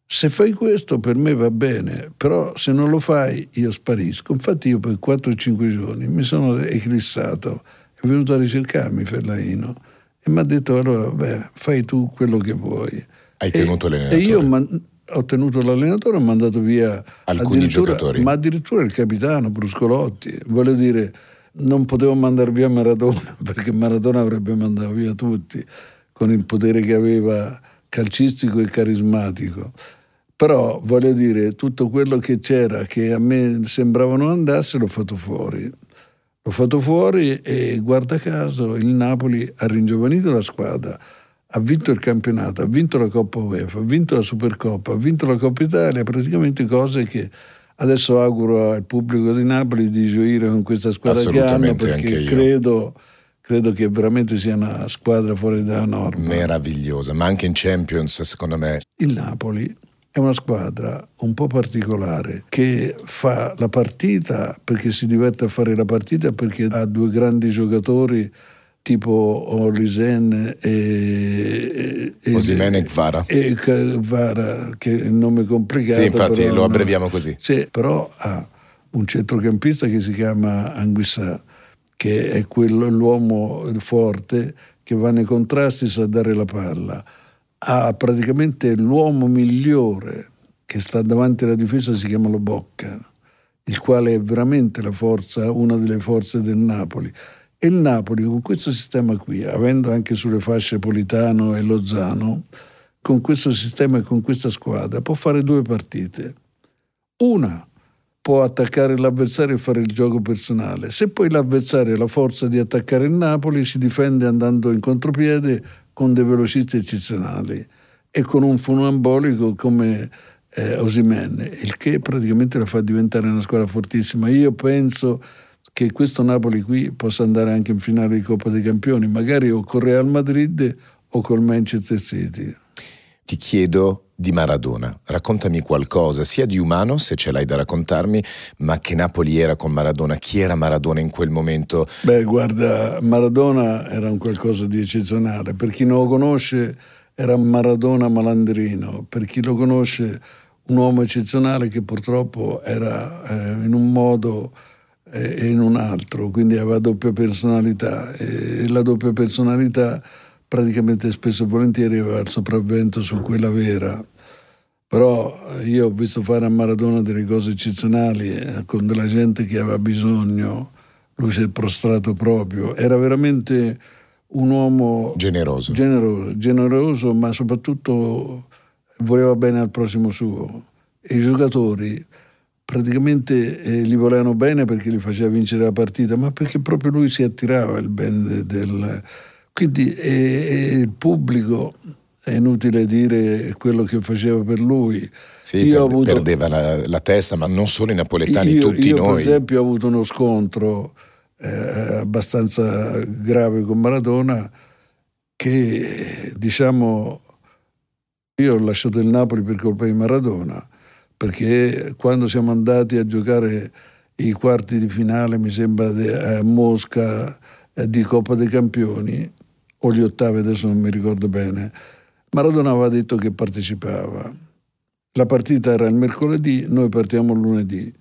Se fai questo per me va bene, però se non lo fai io sparisco. Infatti io per 4-5 giorni mi sono eclissato è venuto a ricercarmi Ferlaino e mi ha detto allora beh, fai tu quello che vuoi. Hai tenuto l'allenatore? E io man- ho tenuto l'allenatore, ho mandato via alcuni giocatori. Ma addirittura il capitano Bruscolotti. Voglio dire, non potevo mandare via Maradona perché Maradona avrebbe mandato via tutti con il potere che aveva calcistico e carismatico. Però voglio dire, tutto quello che c'era che a me sembrava non andasse l'ho fatto fuori. L'ho fatto fuori e guarda caso il Napoli ha ringiovanito la squadra, ha vinto il campionato, ha vinto la Coppa UEFA, ha vinto la Supercoppa, ha vinto la Coppa Italia, praticamente cose che adesso auguro al pubblico di Napoli di gioire con questa squadra che hanno perché credo, credo che veramente sia una squadra fuori dalla norma. Meravigliosa, ma anche in Champions secondo me. Il Napoli è una squadra un po' particolare che fa la partita perché si diverte a fare la partita perché ha due grandi giocatori tipo Olisen e, e Osimene e Gvara. E Gvara, che è il nome complicato. Sì, infatti lo abbreviamo no. così. Sì, però ha un centrocampista che si chiama Anguissa, che è quello, l'uomo forte che va nei contrasti, sa dare la palla ha praticamente l'uomo migliore che sta davanti alla difesa si chiama Lo Bocca, il quale è veramente forza, una delle forze del Napoli. E il Napoli con questo sistema qui, avendo anche sulle fasce Politano e Lozano, con questo sistema e con questa squadra può fare due partite. Una può attaccare l'avversario e fare il gioco personale. Se poi l'avversario ha la forza di attaccare il Napoli, si difende andando in contropiede con dei velocisti eccezionali e con un funambolico come eh, Osimene, il che praticamente la fa diventare una squadra fortissima. Io penso che questo Napoli qui possa andare anche in finale di Coppa dei Campioni, magari o con Real Madrid o col Manchester City. Ti chiedo di Maradona. Raccontami qualcosa, sia di umano, se ce l'hai da raccontarmi, ma che Napoli era con Maradona? Chi era Maradona in quel momento? Beh, guarda, Maradona era un qualcosa di eccezionale. Per chi non lo conosce, era Maradona malandrino. Per chi lo conosce, un uomo eccezionale che purtroppo era eh, in un modo e eh, in un altro, quindi aveva doppia personalità. E la doppia personalità praticamente spesso e volentieri aveva il sopravvento su quella vera. Però io ho visto fare a Maradona delle cose eccezionali eh, con della gente che aveva bisogno, lui si è prostrato proprio, era veramente un uomo generoso, generoso, generoso ma soprattutto voleva bene al prossimo suo. E i giocatori praticamente eh, li volevano bene perché li faceva vincere la partita, ma perché proprio lui si attirava il bene del quindi e, e il pubblico è inutile dire quello che faceva per lui. Sì, io per, avuto, perdeva la, la, testa, ma non solo i napoletani, io, tutti io, noi. Per esempio ho avuto uno scontro eh, abbastanza grave con Maradona che diciamo io ho lasciato il Napoli per colpa di Maradona perché quando siamo andati a giocare i quarti di finale mi sembra a Mosca eh, di Coppa dei Campioni o gli ottavi, adesso non mi ricordo bene, Maradona aveva detto che partecipava. La partita era il mercoledì, noi partiamo lunedì.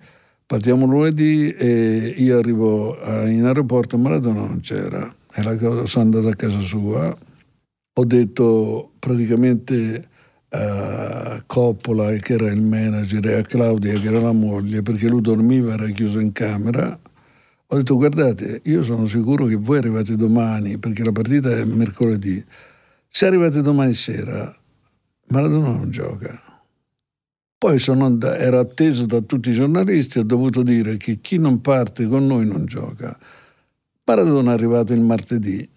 Partiamo lunedì e io arrivo in aeroporto, Maradona non c'era. E la cosa, sono andato a casa sua, ho detto praticamente a Coppola, che era il manager, e a Claudia, che era la moglie, perché lui dormiva, era chiuso in camera, ho detto guardate, io sono sicuro che voi arrivate domani, perché la partita è mercoledì, se arrivate domani sera, Maradona non gioca. Poi andato, ero atteso da tutti i giornalisti, ho dovuto dire che chi non parte con noi non gioca. Maradona è arrivato il martedì.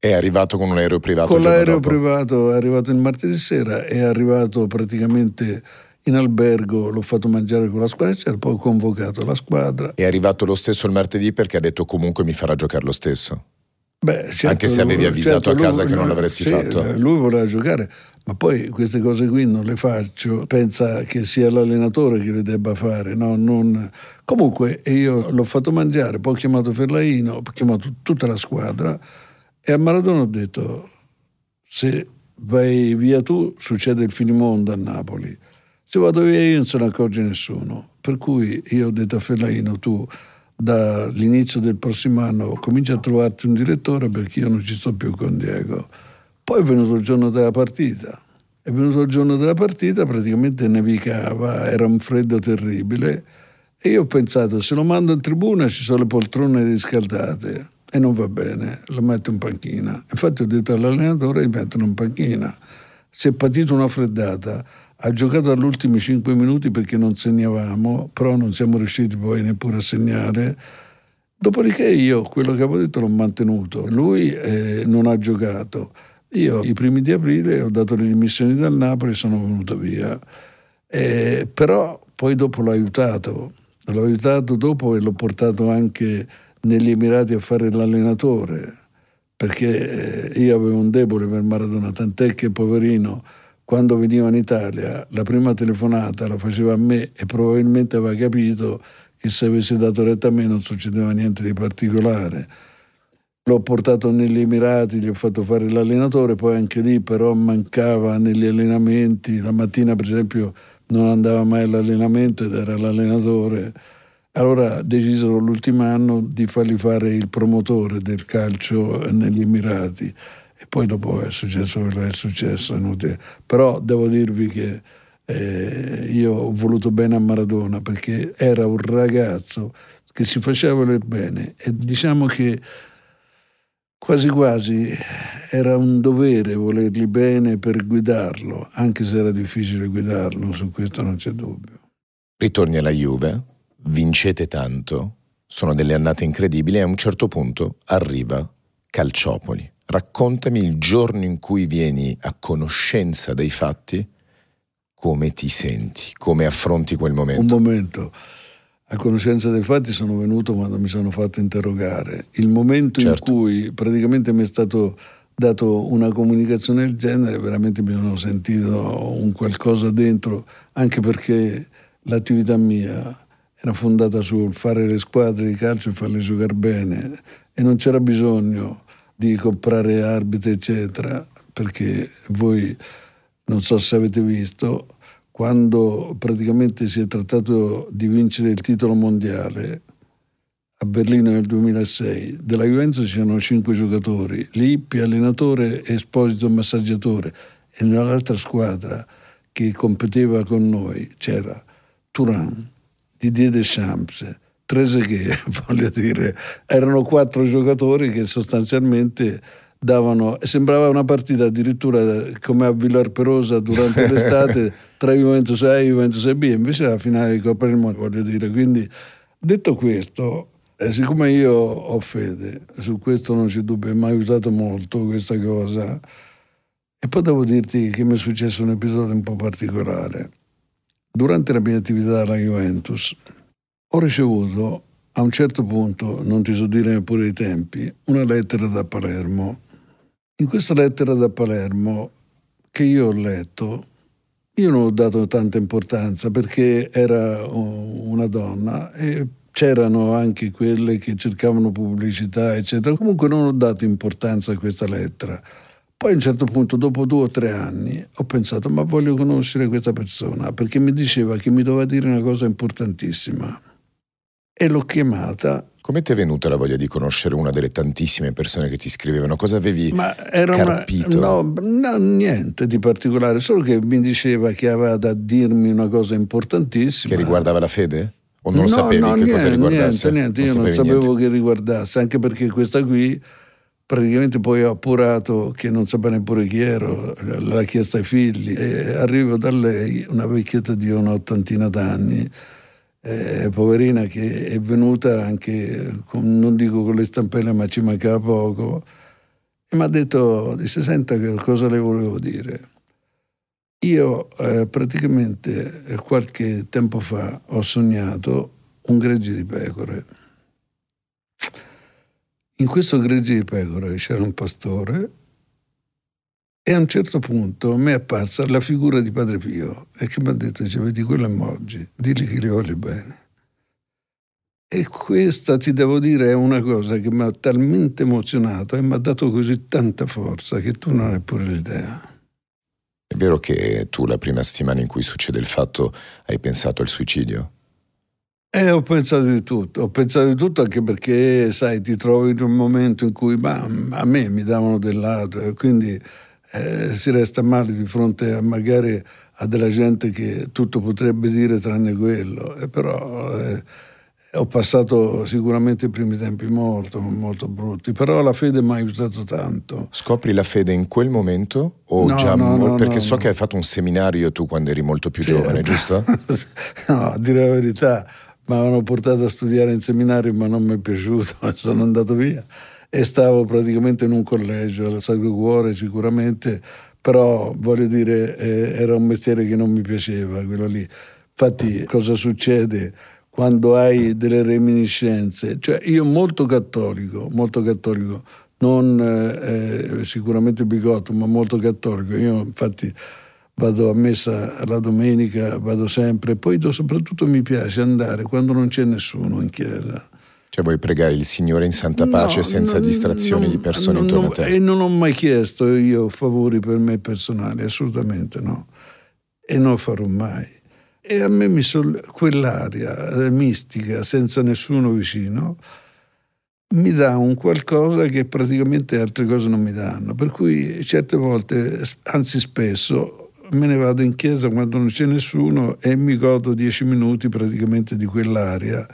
È arrivato con un aereo privato? Con l'aereo dopo. privato è arrivato il martedì sera, è arrivato praticamente in albergo, l'ho fatto mangiare con la squadra, eccetera, poi ho convocato la squadra. È arrivato lo stesso il martedì perché ha detto comunque mi farà giocare lo stesso. Beh, certo, Anche se avevi avvisato certo, a casa lui, che non l'avresti sì, fatto. Eh, lui voleva giocare, ma poi queste cose qui non le faccio. Pensa che sia l'allenatore che le debba fare. No? Non... Comunque io l'ho fatto mangiare, poi ho chiamato Ferlaino, ho chiamato tutta la squadra e a Maradona ho detto se vai via tu succede il finimondo a Napoli se vado via io non se ne accorge nessuno. Per cui io ho detto a Fellaino, tu dall'inizio del prossimo anno cominci a trovarti un direttore perché io non ci sto più con Diego. Poi è venuto il giorno della partita. È venuto il giorno della partita, praticamente nevicava, era un freddo terribile e io ho pensato se lo mando in tribuna ci sono le poltrone riscaldate e non va bene, lo metto in panchina. Infatti ho detto all'allenatore di metterlo in panchina. Si è patito una freddata, ha giocato agli ultimi 5 minuti perché non segnavamo, però non siamo riusciti poi neppure a segnare. Dopodiché io quello che avevo detto l'ho mantenuto, lui eh, non ha giocato. Io i primi di aprile ho dato le dimissioni dal Napoli e sono venuto via. Eh, però poi dopo l'ho aiutato, l'ho aiutato dopo e l'ho portato anche negli Emirati a fare l'allenatore, perché eh, io avevo un debole per Maradona, tant'è che poverino quando veniva in Italia la prima telefonata la faceva a me e probabilmente aveva capito che se avesse dato retta a me non succedeva niente di particolare. L'ho portato negli Emirati, gli ho fatto fare l'allenatore, poi anche lì però mancava negli allenamenti, la mattina per esempio non andava mai all'allenamento ed era l'allenatore. Allora decisero l'ultimo anno di fargli fare il promotore del calcio negli Emirati e poi dopo è successo quello che è successo, inutile. Però devo dirvi che eh, io ho voluto bene a Maradona perché era un ragazzo che si faceva voler bene e diciamo che quasi quasi era un dovere volergli bene per guidarlo, anche se era difficile guidarlo, su questo non c'è dubbio. Ritorni alla Juve, vincete tanto, sono delle annate incredibili e a un certo punto arriva Calciopoli raccontami il giorno in cui vieni a conoscenza dei fatti, come ti senti, come affronti quel momento. Un momento. A conoscenza dei fatti sono venuto quando mi sono fatto interrogare. Il momento certo. in cui praticamente mi è stato dato una comunicazione del genere, veramente mi sono sentito un qualcosa dentro, anche perché l'attività mia era fondata sul fare le squadre di calcio e farle giocare bene e non c'era bisogno di comprare arbitri, eccetera, perché voi non so se avete visto, quando praticamente si è trattato di vincere il titolo mondiale, a Berlino nel 2006. Della Juventus c'erano cinque giocatori, Lippi, allenatore, Esposito, massaggiatore. E nell'altra squadra che competeva con noi c'era Turan, Didier Deschamps, Trezeguet, voglio dire, erano quattro giocatori che sostanzialmente davano, sembrava una partita addirittura come a Villar Perosa durante l'estate tra Juventus A e Juventus B, invece la finale di Coppa del Mondo, voglio dire. Quindi, detto questo, eh, siccome io ho fede, su questo non c'è dubbio, mi ha aiutato molto questa cosa. E poi devo dirti che mi è successo un episodio un po' particolare. Durante la mia attività alla Juventus ho ricevuto a un certo punto, non ti so dire neppure i tempi, una lettera da Palermo. In questa lettera da Palermo che io ho letto, io non ho dato tanta importanza perché era una donna e c'erano anche quelle che cercavano pubblicità, eccetera. Comunque non ho dato importanza a questa lettera. Poi a un certo punto, dopo due o tre anni, ho pensato, ma voglio conoscere questa persona, perché mi diceva che mi doveva dire una cosa importantissima. E l'ho chiamata. Come ti è venuta la voglia di conoscere una delle tantissime persone che ti scrivevano? Cosa avevi ma era carpito? Una, no, no, niente di particolare, solo che mi diceva che aveva da dirmi una cosa importantissima. Che riguardava la fede? O non no, sapevi no, che niente, cosa riguardasse? Niente, niente, io non sapevo niente. che riguardasse, anche perché questa qui praticamente poi ho appurato che non sapeva neppure chi ero, l'ha chiesto ai figli e arrivo da lei, una vecchietta di un'ottantina d'anni, eh, poverina che è venuta anche, con, non dico con le stampelle ma ci mancava poco, e mi ha detto, disse senta che cosa le volevo dire. Io eh, praticamente eh, qualche tempo fa ho sognato un gregge di pecore. In questo gregge di pecore c'era un pastore e a un certo punto mi è apparsa la figura di Padre Pio e che mi ha detto, dice, vedi quello è Moggi, digli che li voglio bene. E questa, ti devo dire, è una cosa che mi ha talmente emozionato e mi ha dato così tanta forza che tu non hai pure l'idea. È vero che tu la prima settimana in cui succede il fatto hai pensato al suicidio? Eh, ho pensato di tutto, ho pensato di tutto anche perché, sai, ti trovi in un momento in cui bah, a me mi davano dell'altro e quindi eh, si resta male di fronte a magari a della gente che tutto potrebbe dire tranne quello, e però eh, ho passato sicuramente i primi tempi molto, molto brutti, però la fede mi ha aiutato tanto. Scopri la fede in quel momento? O no, già no, no, perché so che hai fatto un seminario tu quando eri molto più sì, giovane, giusto? no, a dire la verità, mi avevano portato a studiare in seminario, ma non mi è piaciuto, sono andato via. E stavo praticamente in un collegio, al Sacro Cuore sicuramente, però voglio dire, eh, era un mestiere che non mi piaceva, quello lì. Infatti, cosa succede? quando hai delle reminiscenze. Cioè io molto cattolico, molto cattolico, non eh, sicuramente bigotto, ma molto cattolico. Io infatti vado a messa la domenica, vado sempre, poi soprattutto mi piace andare quando non c'è nessuno in chiesa. Cioè vuoi pregare il Signore in santa pace no, senza non, distrazioni non, di persone intorno a te? E non ho mai chiesto io favori per me personali, assolutamente no. E non lo farò mai. E a me mi sol- quell'aria eh, mistica, senza nessuno vicino, mi dà un qualcosa che praticamente altre cose non mi danno. Per cui certe volte, anzi spesso, me ne vado in chiesa quando non c'è nessuno e mi godo dieci minuti praticamente di quell'aria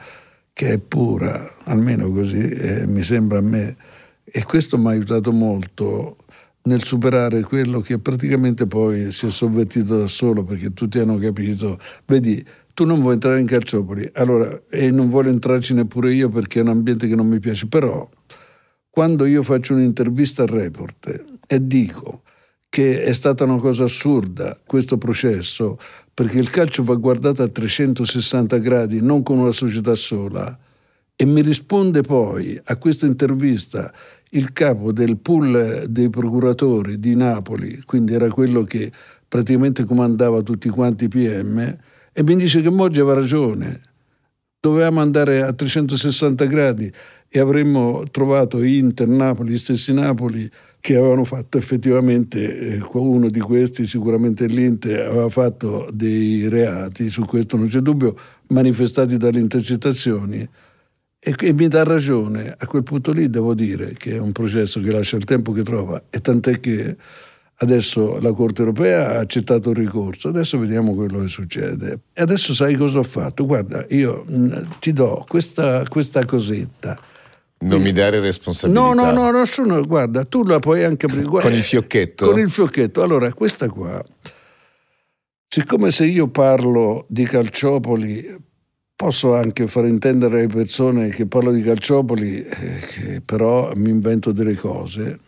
che è pura, almeno così eh, mi sembra a me. E questo mi ha aiutato molto nel superare quello che praticamente poi si è sovvertito da solo perché tutti hanno capito, vedi, tu non vuoi entrare in Calciopoli, allora, e non voglio entrarci neppure io perché è un ambiente che non mi piace, però quando io faccio un'intervista al report e dico che è stata una cosa assurda questo processo, perché il calcio va guardato a 360 gradi, non con una società sola, e mi risponde poi a questa intervista il capo del pool dei procuratori di Napoli, quindi era quello che praticamente comandava tutti quanti i PM, e mi dice che Moggi aveva ragione. Dovevamo andare a 360 gradi e avremmo trovato Inter, Napoli, gli stessi Napoli che avevano fatto effettivamente, eh, uno di questi, sicuramente l'Inter, aveva fatto dei reati, su questo non c'è dubbio, manifestati dalle intercettazioni. E, e mi dà ragione, a quel punto lì devo dire che è un processo che lascia il tempo che trova, e tant'è che Adesso la Corte europea ha accettato il ricorso, adesso vediamo quello che succede. E adesso sai cosa ho fatto? Guarda, io mm, ti do questa, questa cosetta. Non mi dare responsabilità. No, no, no, nessuno, guarda, tu la puoi anche aprire. Con il fiocchetto? Con il fiocchetto. Allora, questa qua, siccome se io parlo di Calciopoli, posso anche far intendere alle persone che parlo di Calciopoli, eh, che però mi invento delle cose,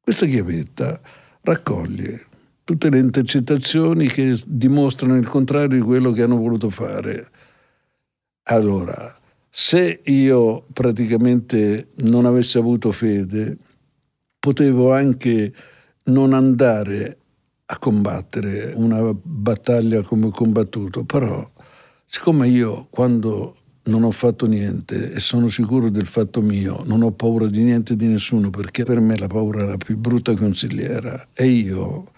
questa chiavetta raccoglie tutte le intercettazioni che dimostrano il contrario di quello che hanno voluto fare. Allora, se io praticamente non avessi avuto fede, potevo anche non andare a combattere una battaglia come ho combattuto, però siccome io quando non ho fatto niente e sono sicuro del fatto mio, non ho paura di niente di nessuno perché per me la paura è la più brutta consigliera e io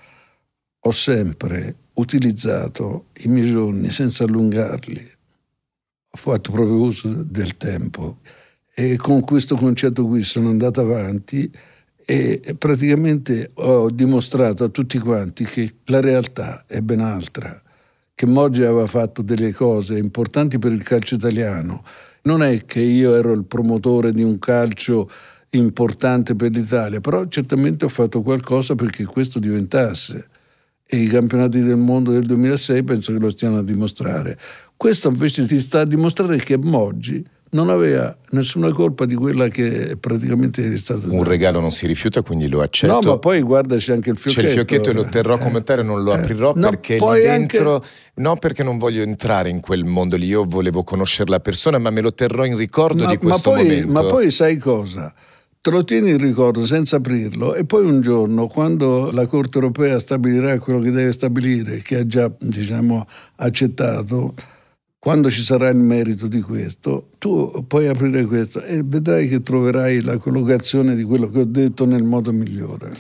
ho sempre utilizzato i miei giorni senza allungarli, fatto proprio uso del tempo e con questo concetto qui sono andato avanti e praticamente ho dimostrato a tutti quanti che la realtà è ben altra che Moggi aveva fatto delle cose importanti per il calcio italiano. Non è che io ero il promotore di un calcio importante per l'Italia, però certamente ho fatto qualcosa perché questo diventasse. E i campionati del mondo del 2006 penso che lo stiano a dimostrare. Questo invece ti sta a dimostrare che Moggi non aveva nessuna colpa di quella che praticamente è stata un regalo non si rifiuta quindi lo accetto. No ma poi guarda c'è anche il fiocchetto c'è il fiocchetto. e lo terrò come eh, te non lo eh, aprirò no, perché lì dentro anche... no perché non voglio entrare in quel mondo lì. Io volevo conoscere la persona ma me lo terrò in ricordo ma, di questo ma poi, momento. ma poi sai cosa? Te lo tieni in ricordo senza aprirlo e poi un giorno quando la Corte europea stabilirà quello che deve stabilire che ha già diciamo accettato quando ci sarà il merito di questo, tu puoi aprire questo e vedrai che troverai la collocazione di quello che ho detto nel modo migliore.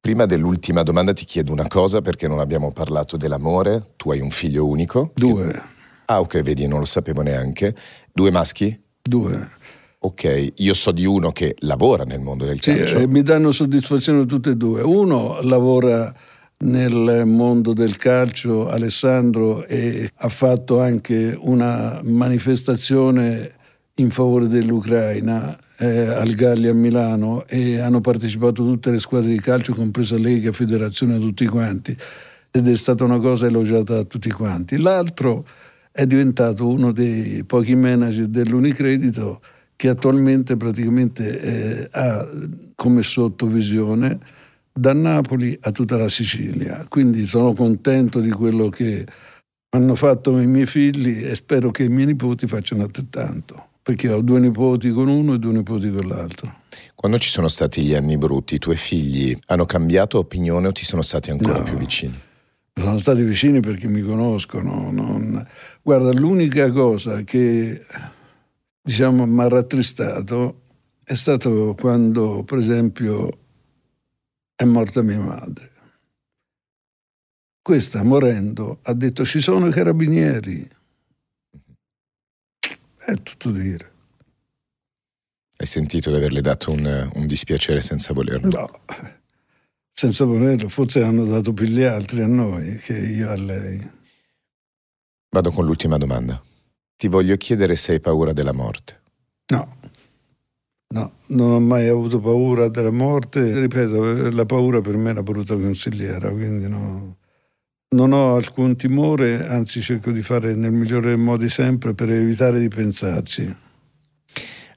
Prima dell'ultima domanda ti chiedo una cosa perché non abbiamo parlato dell'amore. Tu hai un figlio unico? Due. Che... Ah ok, vedi, non lo sapevo neanche. Due maschi? Due. Ok, io so di uno che lavora nel mondo del calcio. Sì, mi danno soddisfazione tutte e due. Uno lavora nel mondo del calcio Alessandro e ha fatto anche una manifestazione in favore dell'Ucraina eh, al Galli a Milano e hanno partecipato tutte le squadre di calcio, compresa Lega, Federazione, tutti quanti ed è stata una cosa elogiata da tutti quanti. L'altro è diventato uno dei pochi manager dell'Unicredito che attualmente praticamente eh, ha come sottovisione da Napoli a tutta la Sicilia. Quindi sono contento di quello che hanno fatto i miei figli e spero che i miei nipoti facciano altrettanto, perché ho due nipoti con uno e due nipoti con l'altro. Quando ci sono stati gli anni brutti, i tuoi figli hanno cambiato opinione o ti sono stati ancora no, più vicini? Sono stati vicini perché mi conoscono. Non... Guarda, l'unica cosa che diciamo, mi ha rattristato è stato quando, per esempio, è morta mia madre. Questa morendo ha detto ci sono i carabinieri. È tutto dire. Hai sentito di averle dato un, un dispiacere senza volerlo? No, senza volerlo. Forse hanno dato più gli altri a noi che io a lei. Vado con l'ultima domanda. Ti voglio chiedere se hai paura della morte. No. No, non ho mai avuto paura della morte. Ripeto, la paura per me è una brutta consigliera, quindi no. Non ho alcun timore, anzi cerco di fare nel migliore dei modi sempre per evitare di pensarci.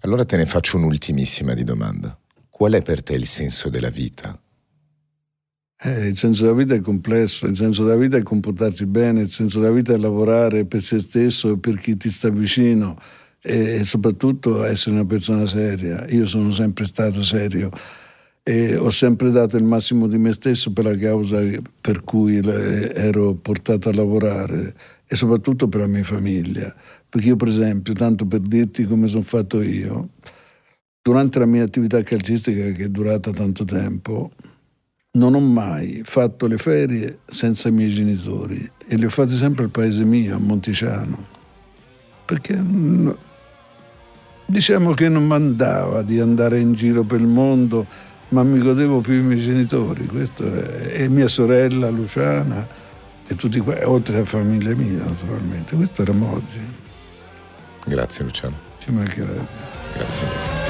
Allora te ne faccio un'ultimissima di domanda. Qual è per te il senso della vita? Eh, il senso della vita è complesso, il senso della vita è comportarsi bene, il senso della vita è lavorare per se stesso e per chi ti sta vicino e soprattutto essere una persona seria. Io sono sempre stato serio e ho sempre dato il massimo di me stesso per la causa per cui ero portato a lavorare e soprattutto per la mia famiglia. Perché io per esempio, tanto per dirti come sono fatto io, durante la mia attività calcistica che è durata tanto tempo, non ho mai fatto le ferie senza i miei genitori e le ho fatte sempre al paese mio, a Monticiano. Perché diciamo che non mandava di andare in giro per il mondo, ma mi godevo più i miei genitori, questo è, e mia sorella Luciana e tutti qua, oltre alla famiglia mia naturalmente. Questo eravamo oggi. Grazie Luciano. Ci mancherebbe. Grazie mille.